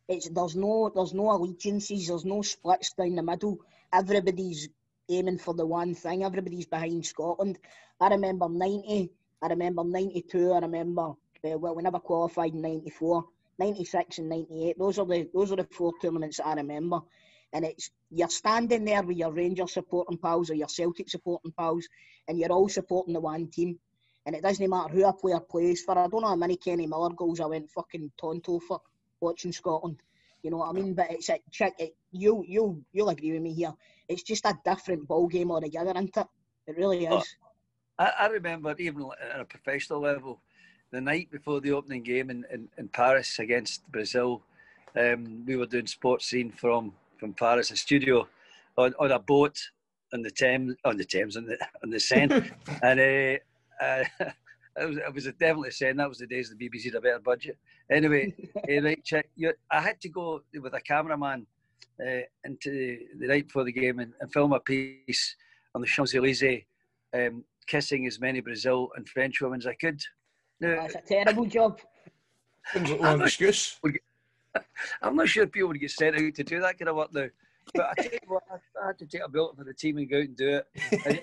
it's there's no there's no allegiances, there's no splits down the middle. Everybody's aiming for the one thing. Everybody's behind Scotland. I remember ninety. I remember ninety two. I remember uh, well we never qualified in ninety four. 96 and 98 those are the those are the four tournaments I remember and it's you're standing there with your Rangers supporting pals or your Celtic supporting pals and you're all supporting the one team and it doesn't matter who a player plays for I don't know how many Kenny Miller goals. I went fucking tonto for watching Scotland. You know what I mean? But it's a check it. You you you'll agree with me here. It's just a different ball game altogether isn't it? It really is. I, I remember even at a professional level, the night before the opening game in, in, in Paris against Brazil, um, we were doing Sportscene from, from Paris, a studio on, on a boat on the Thames, on the Thames, on the on the Seine, (laughs) and uh, uh, (laughs) it was it was definitely saying that was the days the BBC had a better budget. Anyway, (laughs) eh, right, Chick. You, I had to go with a cameraman uh, into the night before the game and, and film a piece on the Champs Elysees, um, kissing as many Brazil and French women as I could. Now, that's a terrible job Sounds like (laughs) one excuse. I'm not sure people would get sent out to do that kind of work now. But I tell you what, I, I had to take a bullet for the team and go out and do it. And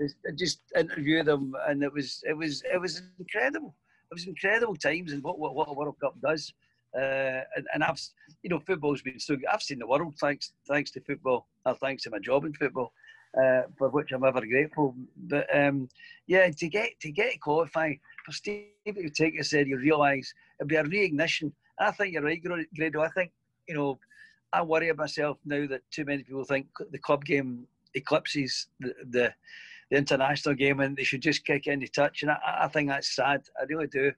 just, just interview them, and it was it was it was incredible. It was incredible times, and what what, what a World Cup does. Uh, and, and I've you know football's been so good. I've seen the world thanks thanks to football, or thanks to my job in football, uh, for which I'm ever grateful. But um, yeah, to get to get qualifying for Steve to take us there, you realise it'll be a reignition. I think you're right, Gra- Grado. I think you know I worry about myself now that too many people think the club game eclipses the, the the international game and they should just kick into touch. And I, I think that's sad. I really do.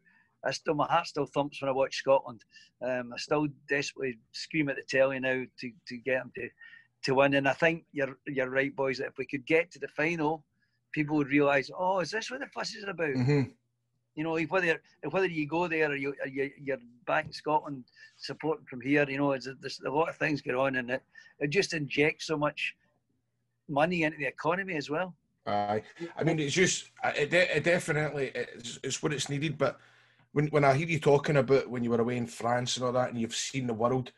I still my heart still thumps when I watch Scotland. Um, I still desperately scream at the telly now to, to get them to, to win. And I think you're you're right, boys. That if we could get to the final, people would realise, oh, is this what the fuss is about? Mhm. You know, whether whether you go there or you, or you you're back in Scotland supporting from here, you know, there's a lot of things going on, and it it just injects so much money into the economy as well. Aye, I mean it's just it, de- it definitely it's, it's what it's needed. But when when I hear you talking about when you were away in France and all that, and you've seen the world,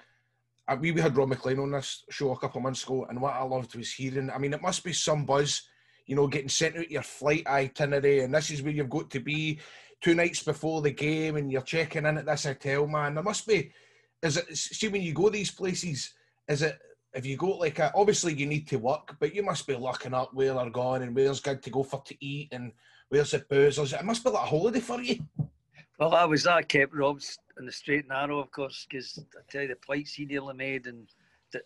uh, we we had Rob McLean on this show a couple of months ago, and what I loved was hearing. I mean, it must be some buzz, you know, getting sent out your flight itinerary, and this is where you've got to be two nights before the game, and you're checking in at this hotel, man. There must be. Is it see when you go these places? Is it if you go like a, obviously you need to work, but you must be looking up where they're going and where's good to go for to eat and where's the booze. It must be like a holiday for you. Well, I was that kept Rob's in the straight and narrow, of course, because I tell you the flights he nearly made and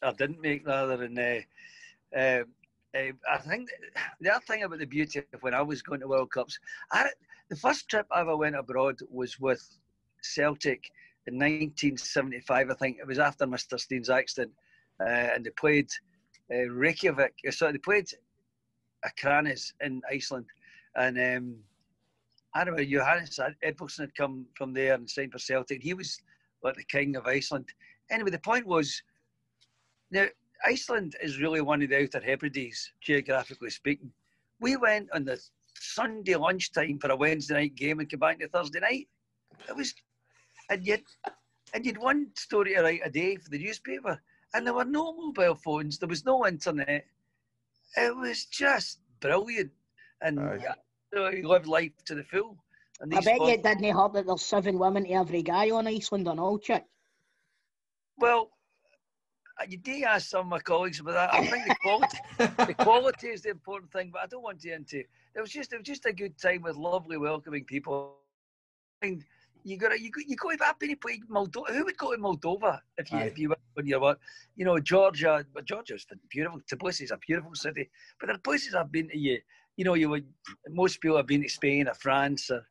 I didn't make rather. And uh, uh, uh, I think the other thing about the beauty of when I was going to World Cups, I, the first trip I ever went abroad was with Celtic in 1975. I think it was after Mr. Stein's accident, uh, and they played uh, Reykjavik. uh, So they played Akranes in Iceland, and um, I remember Johannes Edvaldsson had come from there and signed for Celtic. He was like the king of Iceland. Anyway, the point was, now Iceland is really one of the Outer Hebrides, geographically speaking. We went on the Sunday lunchtime for a Wednesday night game and came back to Thursday night. It was, and yet, and you'd one story to write a day for the newspaper, and there were no mobile phones, there was no internet. It was just brilliant, and Aye. yeah, so you lived life to the full. And I bet you it didn't hurt that there's seven women to every guy on Iceland and all, chick. Well, uh, you did ask some of my colleagues about that. I think the quality, the (laughs) quality is the important thing, but I don't want to get into. It was just, it was just a good time with lovely, welcoming people. And you got you go, you go. I've been to play Moldova. Who would go to Moldova if you, Aye. if you went when you were, you know, Georgia? But Georgia's beautiful. Tbilisi is a beautiful city. But there are places I've been to. You, you know, you would. Most people have been to Spain or France or,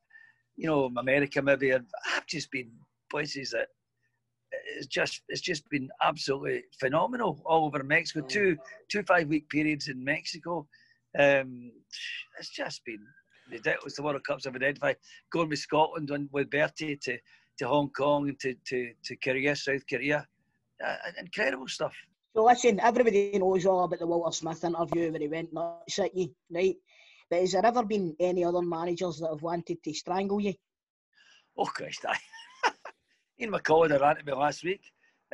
you know, America maybe. And I've just been places that it's just it's just been absolutely phenomenal all over Mexico. Two two five week periods in Mexico. Um, it's just been ridiculous. The World Cups I've identified. Going with Scotland and with Bertie to, to Hong Kong and to, to, to Korea, South Korea. Uh, incredible stuff. So listen, everybody knows all about the Walter Smith interview where he went nuts at you, right? But has there ever been any other managers that have wanted to strangle you? Oh Christ, I (laughs) Ian McCall had ran to me last week.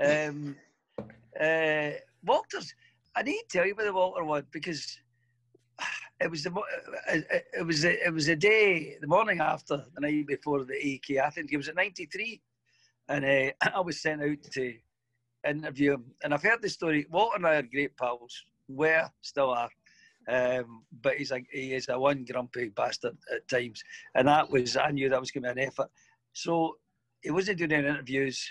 Um, uh, Walters, I need to tell you about the Walter one because it was the it, was the, it was the day, the morning after the night before the AEK think It was at '93, and uh, (clears throat) I was sent out to interview him. And I've heard the story. Walter and I are great pals. Where still are. Um, but he's like he is a one grumpy bastard at times, and that was I knew that was going to be an effort. So he wasn't doing any interviews,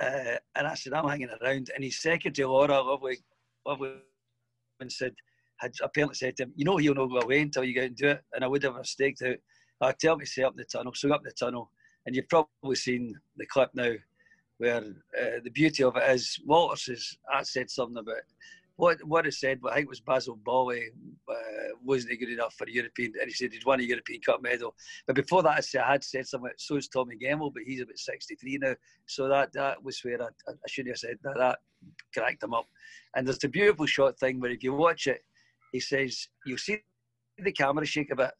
uh, and I said I'm hanging around. And his secretary Laura, lovely, lovely, and said apparently said to him, "You know he'll not go away until you get and do it." And I would have staked out. I tell him to set up the tunnel. So up the tunnel, and you've probably seen the clip now, where uh, the beauty of it is Walter says I said something about what what it said, but I think it was Basile Boli uh, wasn't he good enough for European, and he said he'd won a European Cup medal. But before that, I, said, I had said something. So is Tommy Gemmell, but he's about sixty-three now. So that that was where I, I shouldn't have said that. That cracked him up. And there's a beautiful shot thing where if you watch it, he says you'll see the camera shake a bit,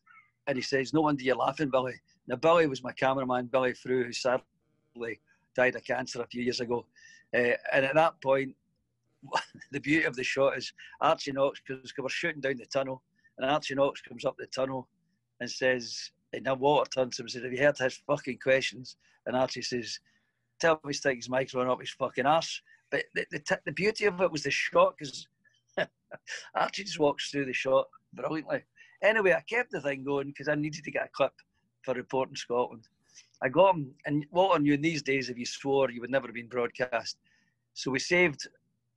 and he says, "No wonder you're laughing, Billy." Now Billy was my cameraman, Billy Frew, who sadly died of cancer a few years ago. Uh, and at that point, (laughs) the beauty of the shot is Archie Knox, because we're shooting down the tunnel, and Archie Knox comes up the tunnel and says, and now Walter turns to him and says, Have you heard his fucking questions? And Archie says, Tell me, stick his microphone up his fucking ass. But the, the, the beauty of it was the shot, because (laughs) Archie just walks through the shot brilliantly. Anyway, I kept the thing going because I needed to get a clip for reporting Scotland. I got him, and Walter knew in these days if you swore, you would never have been broadcast. So we saved.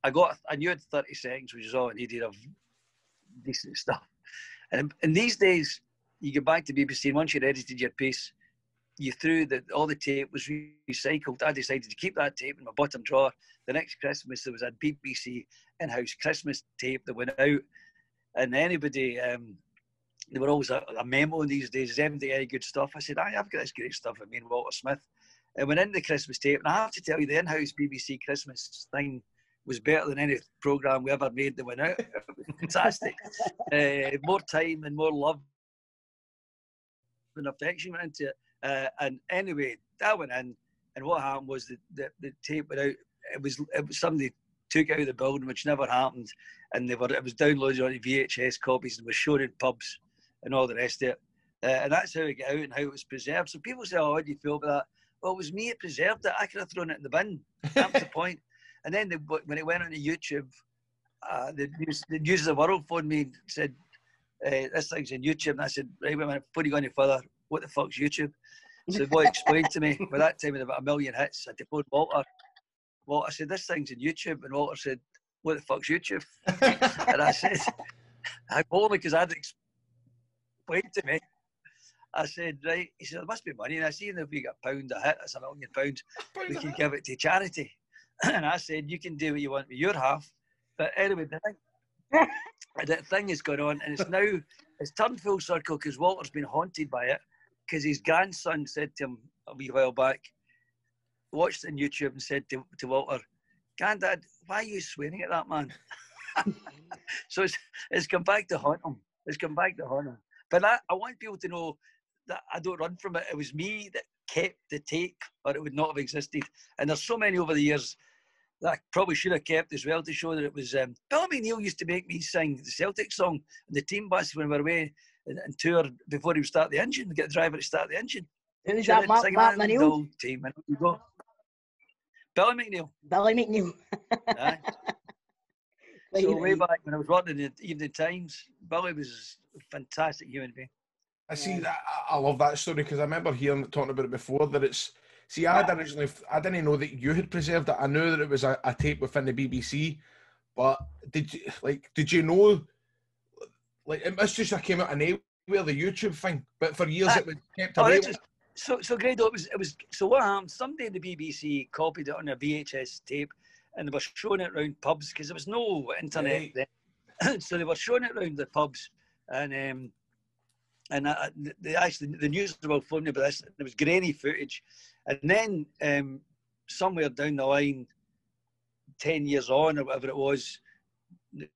I got. I knew it 30 seconds, which is all I needed of decent stuff. And in these days, you go back to BBC, and once you'd edited your piece, you threw the all the tape was recycled. I decided to keep that tape in my bottom drawer. The next Christmas there was a BBC in-house Christmas tape that went out, and anybody um, there were always a, a memo in these days. Is anybody any good stuff? I said, I have got this great stuff. I mean, Walter Smith. And went in the Christmas tape, and I have to tell you, the in-house BBC Christmas thing was better than any program we ever made that went out. (laughs) Fantastic. uh, more time and more love and affection went into it. Uh, and anyway, that went in, and what happened was the, the, the tape went out. It was, it was somebody took out of the building, which never happened, and they were it was downloaded on VHS copies and was shown in pubs and all the rest of it. Uh, and that's how it got out and how it was preserved. So people say, "Oh, how do you feel about that?" Well, it was me that preserved it. I could have thrown it in the bin. That's the (laughs) point. And then they, when it went onto YouTube, uh, the, news, the News of the World phoned me and said, uh, "This thing's in YouTube." And I said, "Right, wait a minute. Before you go any further, what the fuck's YouTube?" So the boy (laughs) explained to me. By that time, it had about a million hits. I phoned Walter. Walter said, "This thing's in YouTube," and Walter said, "What the fuck's YouTube?" (laughs) and I said, I'm only because I'd explained to me." I said, right. He said, there must be money. And I said, if we get a pound a hit, that's a million pounds. We can give it to charity. (clears throat) and I said, you can do what you want with your half. But anyway, the thing, (laughs) the thing is going on, and it's now it's turned full circle because Walter's been haunted by it because his grandson said to him a wee while back, watched it on YouTube and said to, to Walter, Granddad, why are you swearing at that man? (laughs) so it's, it's come back to haunt him. It's come back to haunt him. But I, I want people to know that I don't run from it. It was me that kept the tape, or it would not have existed. And there's so many over the years that I probably should have kept as well to show that it was. Um, Bill McNeill used to make me sing the Celtic song and the team bus when we were away and, and tour before he would start the engine, get the driver to start the engine. Who's that, Mark, Mark McNeil? Team, and we go. Billy McNeill. Billy McNeill. Aye. (laughs) so way back when I was working in the Evening Times, Billy was a fantastic human being. I see that. I love that story because I remember hearing talking about it before. That it's see, I had originally, I didn't know that you had preserved it. I knew that it was a, a tape within the BBC, but did you like? Did you know? Like it must just have came out of nowhere, the YouTube thing. But for years Uh, it was kept Oh, away. it's just- so, so Grado, it was, it was. So what happened? Somebody in the BBC copied it on a VHS tape, and they were showing it around pubs because there was no internet Right. then. (coughs) so they were showing it around the pubs, and um, and uh, they actually the news were phoned me about this. There was grainy footage, and then um, somewhere down the line, ten years on or whatever it was,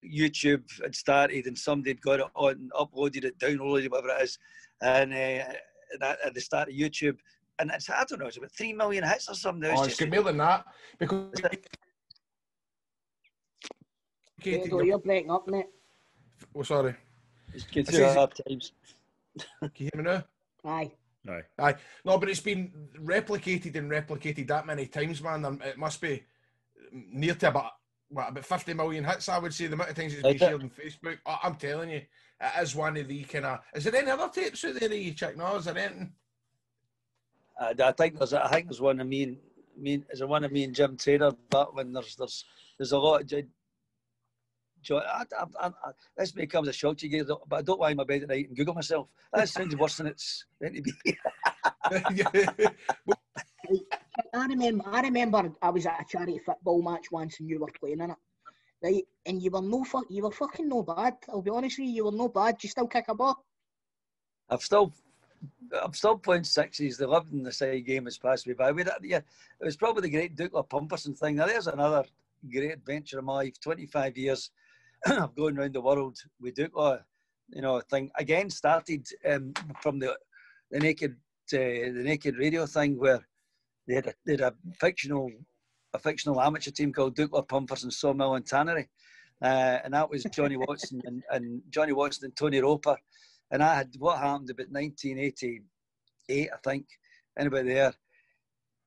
YouTube had started, and somebody had got it on, uploaded it, downloaded it, whatever it is, and. Uh, that at the start of YouTube, and it's I don't know, it's about three million hits or something. It's Oh, it's just- got more than that because. Grado, you're breaking up, mate. Oh, sorry. it's good I through says- hard times. Can you hear me now? Aye. Aye. Aye. No, but it's been replicated and replicated that many times, man. and It must be near to about what, about 50 million hits, I would say, the amount of times it's been shared on Facebook. I, I'm telling you, it is one of the kind of. Is there any other tapes out there that you check? No, is there anything? Uh, I think there's I think there's one of me and me and- is there one of me and Jim Traynor But when there's there's there's a lot of jo- jo- I, I, I, I, this may come as a shock to you, but I don't lie in my bed at night and Google myself. That sounds worse than it's meant to be. (laughs) (laughs) I remember, I remember I was at a charity football match once and you were playing in it, right? And you were no fuck, you were fucking no bad. I'll be honest with you, you were no bad. You still kick a ball. I've still I'm still playing sixes. The eleven in the side game has passed me by. We had- yeah, it was probably the great Duke Dukla Pumpherston thing. Now there's another great adventure of my life. Twenty five years (clears throat) of going around the world with Dukla. You know, thing again started um, from the the naked uh, the naked radio thing where they had a, they had a fictional a fictional amateur team called Dukla Pumpherston Sawmill and Tannery, uh, and that was Johnny (laughs) Watson and, and Johnny Watson and Tony Roper. And I had what happened about 1988, I think, anybody there.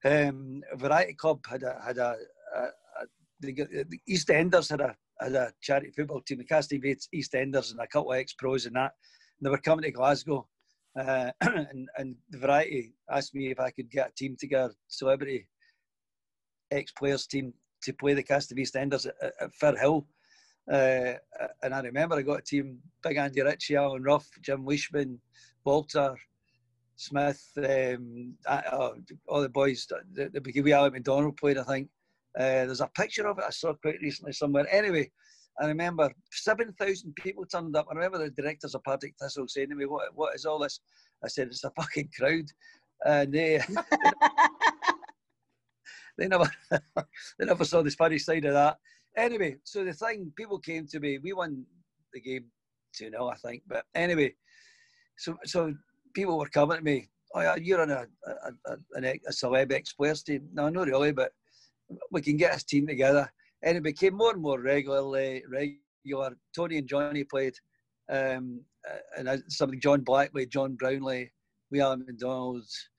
Um, Variety Club had a had a, a, a the, the East Enders had a had a charity football team, the Casting Bates East Enders, and a couple of ex pros and that. And they were coming to Glasgow, uh, (clears throat) and the Variety asked me if I could get a team together, celebrity ex players team to play the cast of EastEnders at, at, Hill. Uh, and I remember I got a team: Big Andy Ritchie, Alan Rough, Jim Leishman, Walter Smith, um, uh, all the boys. The, the, the McDonald played, I think. Uh, there's a picture of it I saw quite recently somewhere. Anyway, I remember 7,000 people turned up. I remember the directors of Partick Thistle saying to me, what, what is all this? I said, it's a fucking crowd. And they, (laughs) they never (laughs) they never saw the Spanish side of that. Anyway, so the thing, people came to me. We won the game 2 0, I think. But anyway, so so people were coming to me. Oh, yeah, you're on a a, a, a, a celeb ex players team. No, not really, but we can get this team together. And it became more and more regularly regular. Tony and Johnny played, um, and something John Blackley, John Brownlie, we Alan McDonald's.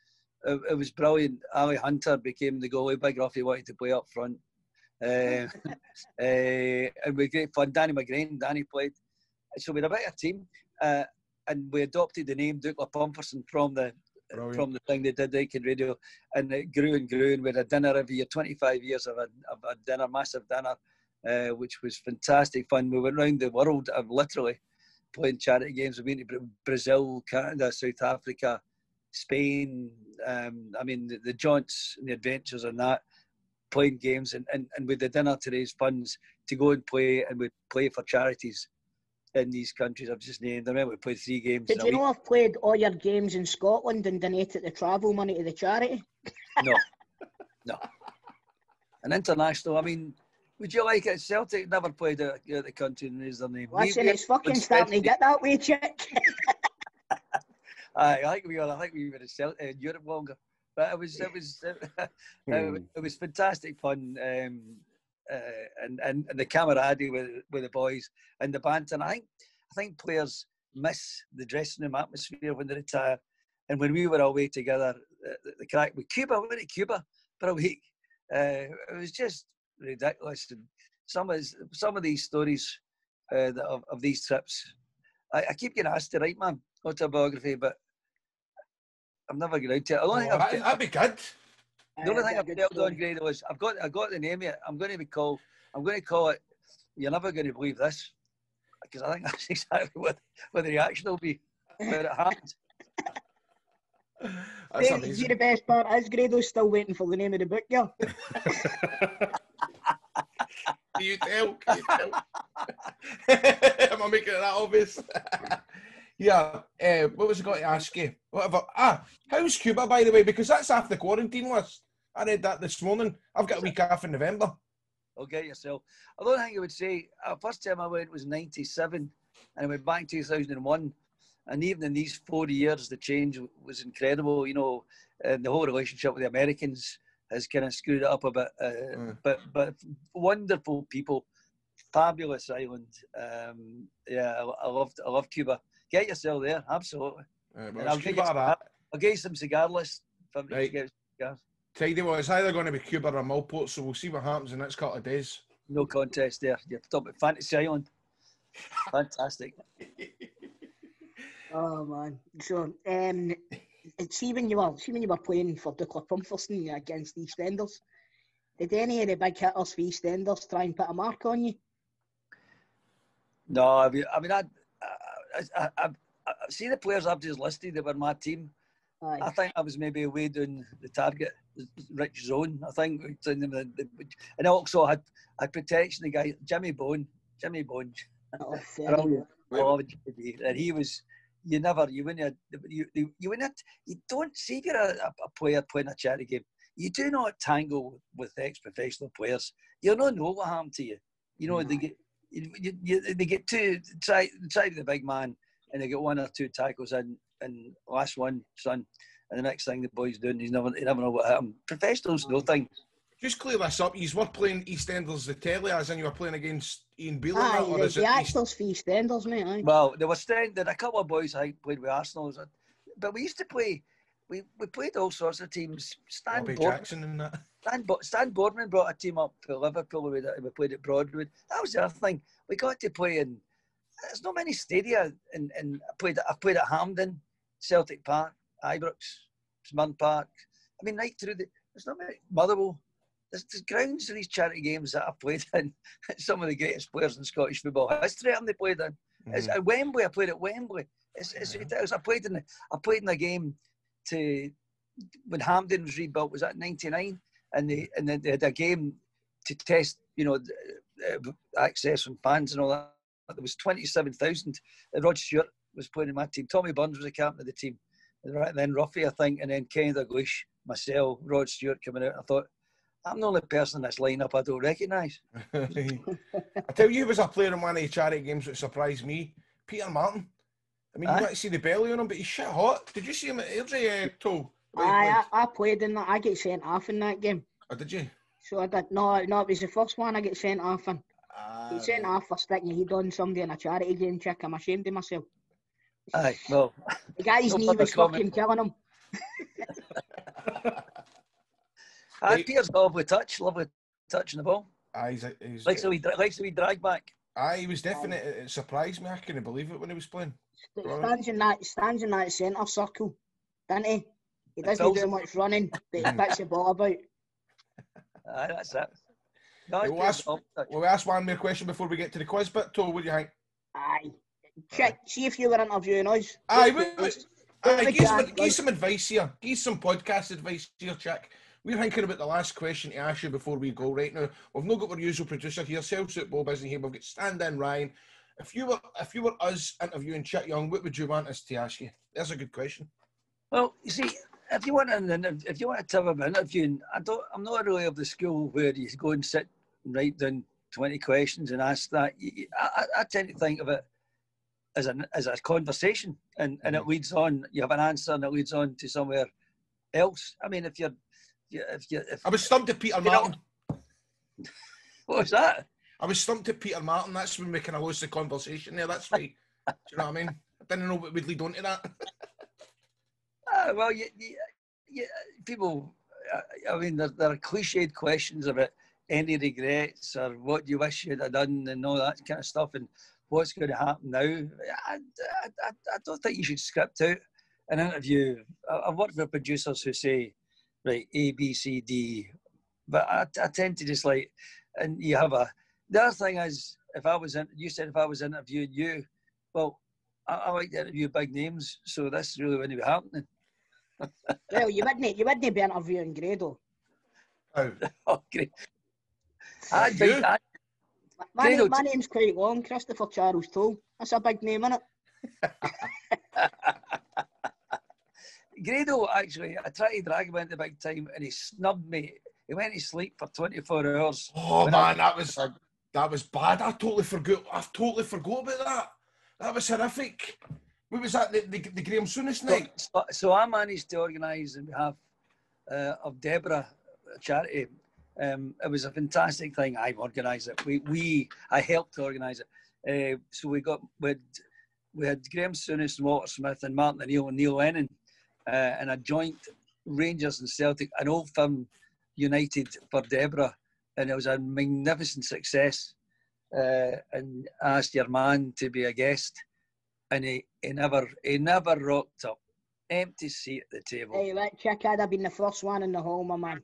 It, it, was brilliant. Ali Hunter became the goalie. Big Ruffy wanted to play up front. Uh, (laughs) uh, and we great fun. Danny McGrain, Danny played. So we had a better team. Uh, and we adopted the name Dukla Pumpherston from the Brilliant. from the thing they did Naked Radio, and it grew and grew. And we had a dinner every year, 25 years of a, of a dinner, massive dinner, uh, which was fantastic fun. We went around the world, uh, literally playing charity games. We went to Brazil, Canada, South Africa, Spain. Um, I mean, the, the jaunts and the adventures and that, playing games, and, and, and with the dinner to raise funds to go and play, and we'd play for charities in these countries I've just named. I remember we played three games. Did you know I've played all your games in Scotland and donated the travel money to the charity? No, no. An international. I mean, would you like it? Celtic never played out of the country and raised their name. Listen, we, it's fucking starting to get that way, chick. I think we were. I think we were in, Celtic, in Europe longer, but it was it was it, it, it was fantastic fun. Um, uh, and, and, the camaraderie with with the boys and the banter. And I think I think players miss the dressing room atmosphere when they retire. And when we were away together, the, the crack with Cuba, we went to Cuba for a week. Uh, it was just ridiculous. And some of some of these stories uh, of, of these trips, I, I, keep getting asked to write my autobiography, but I'm never going to. I don't think oh, I've, that'd be good. The only thing I've nailed on, Grado, was I've got I got the name yet. I'm going to be called. I'm going to call it. You're never going to believe this, because I think (laughs) that's exactly what what the reaction will be when it happens. (laughs) That's amazing. the best part is Grado's still waiting for the name of the book, yeah. (laughs) Can you tell? Can you tell? Am I making it that obvious? yeah. Uh, what was I going to ask you? Whatever. Ah, how's Cuba, by the way? Because that's after the quarantine list. I read that this morning. I've got a week off in November. I'll get yourself. I don't think I would say, uh, first time I went was 97 and I went back 2001. And even in these four years, the change was incredible. You know, and the whole relationship with the Americans has kind of screwed it up a bit. Uh, mm. But but wonderful people, fabulous island. Um, yeah, I, I loved I love Cuba. Get yourself there, absolutely. Uh, well, I'll, get you, I'll get you some cigar lists. Right. Cigars. Tidy. Well, it's either going to be Cuba or Millport, so we'll see what happens in the next couple of days. No contest there. You're talking about Fantasy Island. Fantastic. (laughs) oh man. So um see when you were see when you were playing for Dukla Pumpherston against EastEnders, did any of the big hitters for EastEnders try and put a mark on you? No, I mean, I mean, I, I, I, I see the players I've just listed that were my team. Aye. I think I was maybe away doing the target rich zone. I think, and I also had had protection. The guy Jimmy Bone, Jimmy Bone, oh, (laughs) oh, and he was. You never, you win you you, you win it. You don't see if you're a, a player playing a charity game. You do not tangle with ex-professional players. You don't know what happened to you. You know they get you, you, they get two try try the big man and they get one or two tackles in and last one son and the next thing the boy's doing, he's never, he never know what happened. Professionals no thing. Just clear this up. You were playing EastEnders the telly, as in you were playing against Ian Beale. Aye, ah, or the, is the actuals for EastEnders, mate. Aye. Well, there was there a couple of boys I played with Arsenal, but we used to play. We, we played all sorts of teams. Stan Bobby Boardman, Jackson and that. Stan, Stan Boardman brought a team up to Liverpool. We, we played at Broadwood. That was the other thing. We got to play in. There's not many stadia, and and I played. I played at Hampden, Celtic Park, Ibrox, Smurn Park. I mean, right through the. There's not many. Motherwell. there's, there's grounds in these charity games that I've played (laughs) in. Some of the greatest players in Scottish football history haven't they played in? It's Mhm. at Wembley. I played at Wembley. It's, it's ridiculous. I played in the, I played in a game to when Hampden was rebuilt. Was that '99? And they and then they had a game to test, you know, the, uh, access from fans and all that. There was twenty-seven thousand. Rod Stewart was playing in my team. Tommy Burns was the captain of the team. Right then Ruffy, I think, and then Kenny Dalglish, myself, Rod Stewart coming out. I thought, I'm the only person in this lineup I don't recognise. (laughs) I tell you, who was a player in one of the charity games that surprised me. Peter Martin. I mean, you Aye. got to see the belly on him, but he's shit hot. Did you see him at Airdrie, uh, Toe? The way he Aye. I, I played in that. I get sent off in that game. Oh, did you? So I did. No, no, it was the first one I get sent off in. Ah, Get sent off for sticking your head on somebody in a charity game, chick. I'm ashamed of myself. Aye, well, The guy's (laughs) No knee was fucking killing him. (laughs) aye, Right. Peter's a lovely touch, lovely touch in the ball. Aye, he's, a- he's, Likes the wee, dra- likes the wee drag back. aye, he was definite. It, it surprised me. I couldn't believe it when he was playing. St- Stands in that stands in that centre circle, doesn't he? He doesn't fills do much running, but he (laughs) picks the ball about. Aye, that's it. No, Hey, it's well, Peter's that's- lovely we ask one more question before we get to the quiz bit. Toe, what do you think? Aye. Chick, see if you were interviewing us. Aye, Let's- wait, wait. Aye, give some, give some advice here. Give some podcast advice here, Chick. We're thinking about the last question to ask you before we go right now. We've not got our usual producer here, Celtic Bob isn't here. We've got stand in Ryan. If you were if you were us interviewing Chick Young, what would you want us to ask you? That's a good question. Well, you see, if you want an if you want to have an interview, I don't. I'm not really of the school where you go and sit and write down twenty questions and ask that. You- you- I, I I tend to think of it as an as a conversation, and and it leads on. You have an answer, and it leads on to somewhere else. I mean, if you're, if you, if I was stumped at Peter Martin. (laughs) what was that? I was stumped at Peter Martin. That's when we kind of lost the conversation there. That's why. do you know what I mean? I didn't know what would lead on to that. (laughs) Ah, well, you, you, you, people, uh, I mean, there, there are cliched questions about any regrets or what you wish you'd have done and all that kind of stuff and what's going to happen now. I, I, I, I don't think you should script out an interview. I, I've worked with producers who say, right, A, B, C, D, but I, I tend to just like, and you have a, the other thing is, if I was in, you said if I was interviewing you, well, I, I like to interview big names, so this really wouldn't be happening. (laughs) Well, you wouldn't you wouldn't be interviewing Grado. Oh, (laughs) Oh, great. I You? think I, My, Grado, name, my name's quite long, Christopher Charles Toll. That's a big name, isn't it? (laughs) Grado actually, I tried to drag him into big time and he snubbed me. He went to sleep for 24 hours. oh When I- man, that was that was bad. I totally forgot. I totally forgot about that. That was horrific. What was that? The, the, the Graham Souness So, night? so, so I managed to organise on behalf uh, of Deborah a charity. Um, it was a fantastic thing. I organised it. We, we I helped to organise it. Uh, so we got we had, we had Graham Souness and Walter Smith and Martin O'Neill and Neil Lennon uh, and a joint Rangers and Celtic, an old firm united for Deborah, and it was a magnificent success. Uh, and asked your man to be a guest, and he, he never he never rocked up. Empty seat at the table. Hey, that chick had have been the first one in the hall, my man.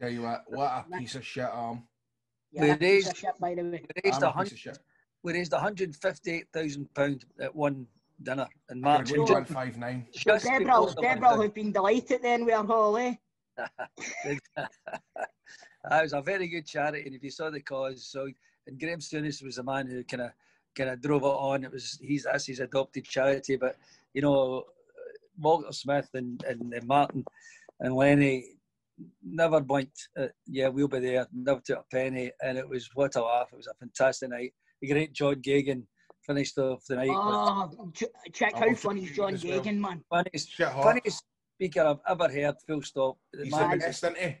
Tell you what, what a piece of shit arm. You're We a piece of raised- shit, by the way. We raised a a hundred. We raised one hundred fifty-eight thousand pound at one dinner in March. gonna and go just- one five nine. So just Deborah, Deborah lockdown. have been delighted then with her hall, eh? That was a very good charity, and if you saw the cause, so and Graham Souness was the man who kind of kind of drove it on. It was he's that's his adopted charity, but you know Walter Smith and and, and Martin and Lenny never blinked. Uh, yeah, we'll be there. Never took a penny, and it was what a laugh. It was a fantastic night. The great John Gahagan finished off the night with Oh, ch- check how funny is John as well. Gahagan, man. funniest, Shit funniest speaker I've ever heard. Full stop. The He's man the is- best, isn't he?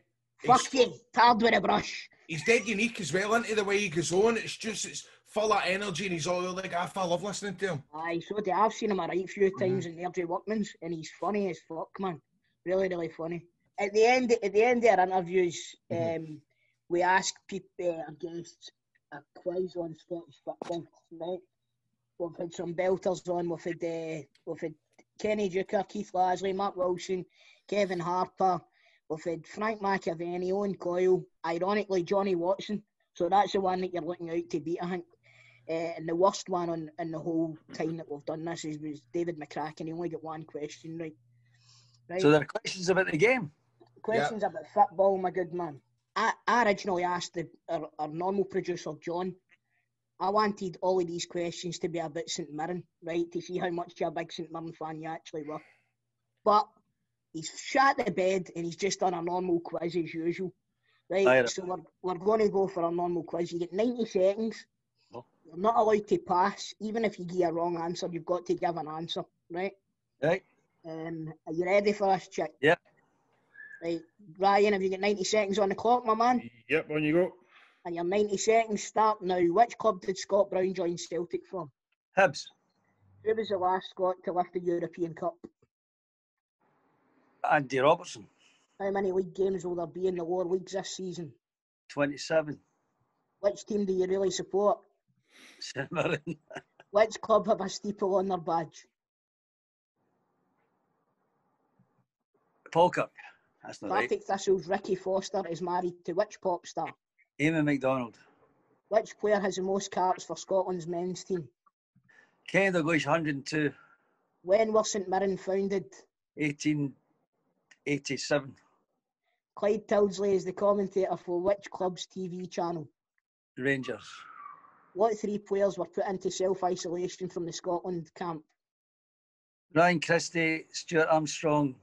Fuck He's, you, tarred with a brush. he's dead unique as well, into the way he goes on. It's just it's full of energy, and he's all like, I love listening to him. Aye, so do I. I've seen him a right few times in the Airdrie Workman's, and he's funny as fuck, man. Really, really funny. At the end, at the end of our interviews, Mhm. um, we ask people, our guests, a quiz on Scottish football. Right? We've had some belters on. We've had, uh, we've had Kenny Deuchar, Keith Lasley, Mark Wilson, Kevin Harper. We've had Frank McAvenny, Owen Coyle, ironically Johnny Watson. So that's the one that you're looking out to beat, I think. Uh, and the worst one on in the whole time that we've done this is was David McCracken. He only got one question right. Right. So there are questions about the game. Questions about football, my good man. I, I originally asked the, our, our normal producer, John, I wanted all of these questions to be about St Mirren, right, to see how much of a big St Mirren fan you actually were. But he's shot the bed and he's just done a normal quiz as usual. Right, so we're, we're going to go for a normal quiz. You get 90 seconds. Oh. You're not allowed to pass. Even if you give a wrong answer, you've got to give an answer, right? Right. Um, are you ready for this, chick? Yep. Right, Ryan, have you got 90 seconds on the clock, my man? Yep, on you go. And your 90 seconds start now. Which club did Scott Brown join Celtic from? Hibs. Who was the last Scot to lift the European Cup? Andy Robertson. How many league games will there be in the lower leagues this season? 27. Which team do you really support? St Which club have a steeple on their badge? Falkirk. That's not right. Partick Thistle's Ricky Foster is married to which pop star? Eamon McDonald. Which player has the most caps for Scotland's men's team? Kenny Dalglish, 102. When was St Mirren founded? 1887. Clive Tyldesley is the commentator for which club's TV channel? Rangers. What three players were put into self-isolation from the Scotland camp? Ryan Christie, Stuart Armstrong,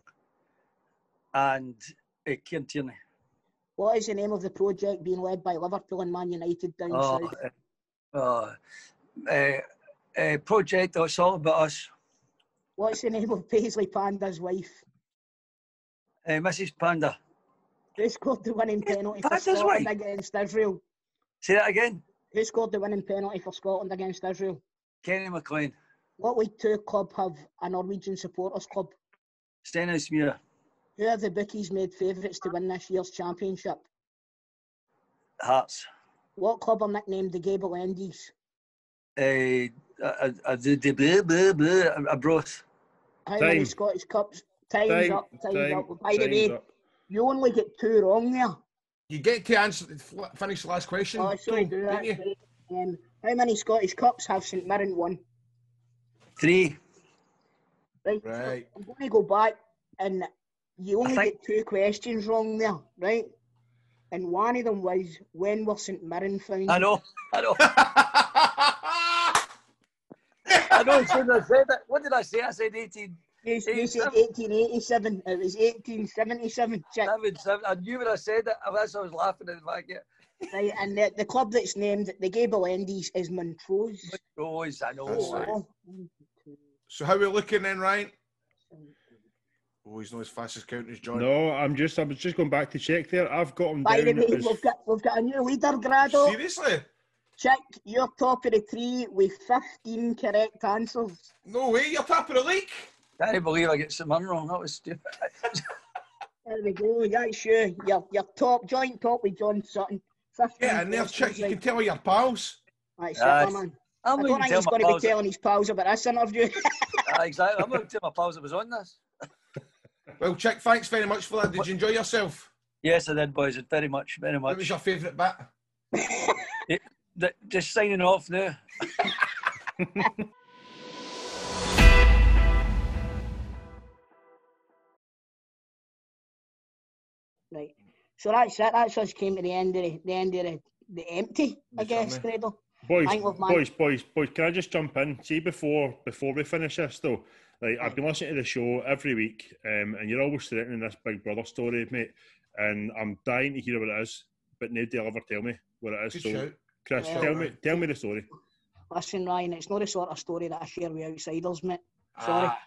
and uh, Kieran Tierney. What is the name of the project being led by Liverpool and Man United down Oh, south? uh, uh, project, it's all about us. What's the name of Paisley Panda's wife? Uh, Mrs. Panda. Who scored the winning penalty for Scotland wife? against Israel? Say that again. Who scored the winning penalty for Scotland against Israel? Kenny McLean. What League Two club have a Norwegian supporters club? Stenhousemuir. Who have the bookies made favourites to win this year's championship? Hearts. What club are nicknamed the Gable Endies? Uh, uh, uh, the, the blah, blah, blah, a broth. How many Time. Scottish Cups? Time's Time, up. Time's time, up. By the time's way, up. you only get two wrong there. You get to answer, fl- finish the last question. Oh, sorry, Tom, do didn't you? that. Um, how many Scottish Cups have St Mirren won? Three. Right. Right. I'm going to go back, and you only think- get two questions wrong there, right? And one of them was when were St Mirren founded? I know. I know. I know. I shouldn't have said that. What did I say? I said 18. You, you said 1887. It was 1877. Check. Seven, seven. I knew when I said that. Oh, that's why I was laughing at the back. Yeah. Right, and the, the club that's named the Gable Endies is Montrose. Rose, I know. Oh, right. oh. So how are we looking then, Ryan? Oh, he's not as fast as counting as John. No, I'm just I was just going back to check there. I've got him By the down way, as we've got we've got a new leader, Grado. Seriously? Check, you're top of the tree with 15 correct answers. No way, you're top of the league. Can't believe I get Simon wrong. That was stupid. (laughs) There we go. That's you. You're, you're top, joint top with John Sutton. 15 Yeah, and there, questions check. You can tell your pals. That's Aye. it, man. I'm I not don't think he's going to be telling his pals about this interview. (laughs) Ah, exactly. I'm going to tell my pals that was on this. Well, Chick, thanks very much for that. Did you enjoy yourself? Yes, I did, boys. Very much, very much. What was your favourite bit? (laughs) Th- Just signing off now. (laughs) right. So that's it. That's us came to the end of the, the end of the, the empty, I guess, summer. Boys, Thank you, man. boys, boys, boys. Can I just jump in? See before before we finish this though. Like I've been listening to the show every week, um, and you're always threatening this Big Brother story, mate. And I'm dying to hear what it is, but nobody will ever tell me what it is. Good so, shout. Chris, Yeah. tell me, tell me the story. Listen, Ryan, it's not the sort of story that I share with outsiders, mate. Sorry. Ah,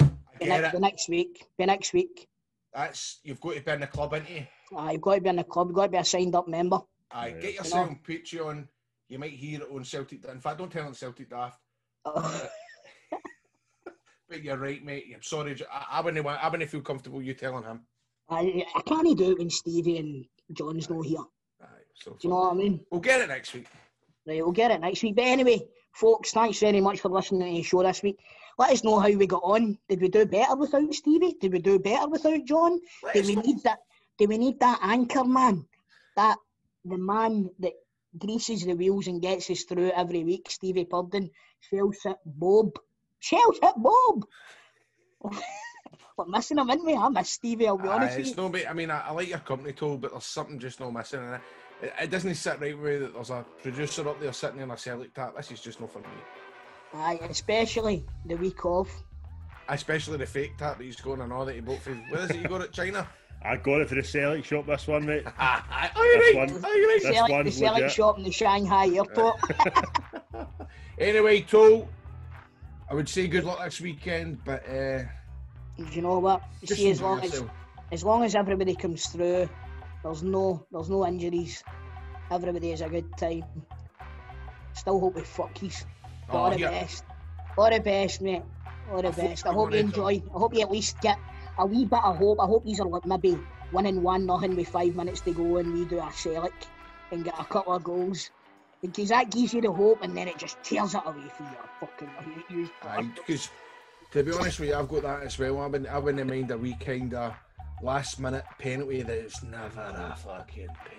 I The, get next, the next week. The next week. That's you've got to be in the club, ain't you? Uh, you've got to be in the club. You've got to be a signed up member. Aye, Yeah. get yourself on Patreon. You might hear it on Celtic. In fact, don't tell on Celtic Daft. But you're right, mate. I'm sorry. I, I wouldn't. want- I wouldn't feel comfortable you telling him. I, I can't do it when Stevie and John's not here. Aye, so Do you know what I mean? we'll get it next week. Right, we'll get it next week. But anyway, folks, thanks very much for listening to the show this week. Let us know how we got on. Did we do better without Stevie? Did we do better without John? Did Let's we know. need that? do we need that anchor man? That the man that greases the wheels and gets us through every week, Stevie Purdon, Chelsea Bob. Chelsea Bob! We're missing him, isn't we? I miss Stevie, I'll be Aye, honest with it's you. no, mate, I mean, I, I like your company tool, but there's something just not missing. And it, it doesn't sit right with me that there's a producer up there sitting in a Celtic tap. This is just not for me. Aye, especially the week off. Especially the fake tap that he's going and all that he bought for. Where is it you got it, China? (laughs) I got it for the Celtic shop. This one, mate. (laughs) Aye, This right, one- aye, right. This Celtic, the one's Celtic shop in the Shanghai airport. (laughs) Anyway, Tool, I would say good luck next weekend, but uh, you know what? You see, as long as yourself. as long as everybody comes through, there's no there's no injuries. Everybody has a good time. Still hope we fuckies. Oh, All the yeah. best. All the best, mate. All the I hope best. I hope you enjoy. I hope you at least get a wee bit of hope. I hope these are like maybe winning one nothing with five minutes to go and we do a Celtic and get a couple of goals. Because that gives you the hope and then it just tears it away from your fucking (laughs) you, you because to be honest with you, I've got that as well. I've been, I've been in mind a wee kind of last minute penalty that is never a fucking penalty.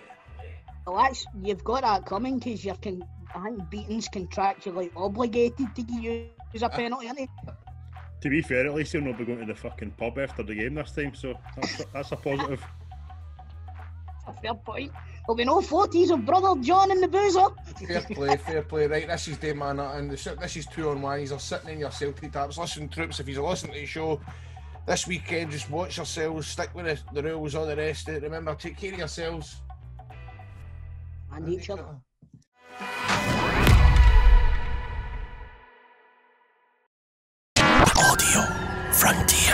Well, that's you've got that coming because you're con- I think Beaton's contractually obligated to give you a ah. penalty, isn't? To be fair, at least he'll not be going to the fucking pub after the game this time, so that's, that's a positive. A fair point. There'll be no forties of brother John in the boozer. Fair play, (laughs) fair play. Right, this is Dave Man and this, this is two on one. He's sitting in your Celtic taps. Listen, troops, if you're listening to the show this weekend, just watch yourselves, stick with the, the rules, all the rest of it. Remember, take care of yourselves. And each other. Audio Frontier.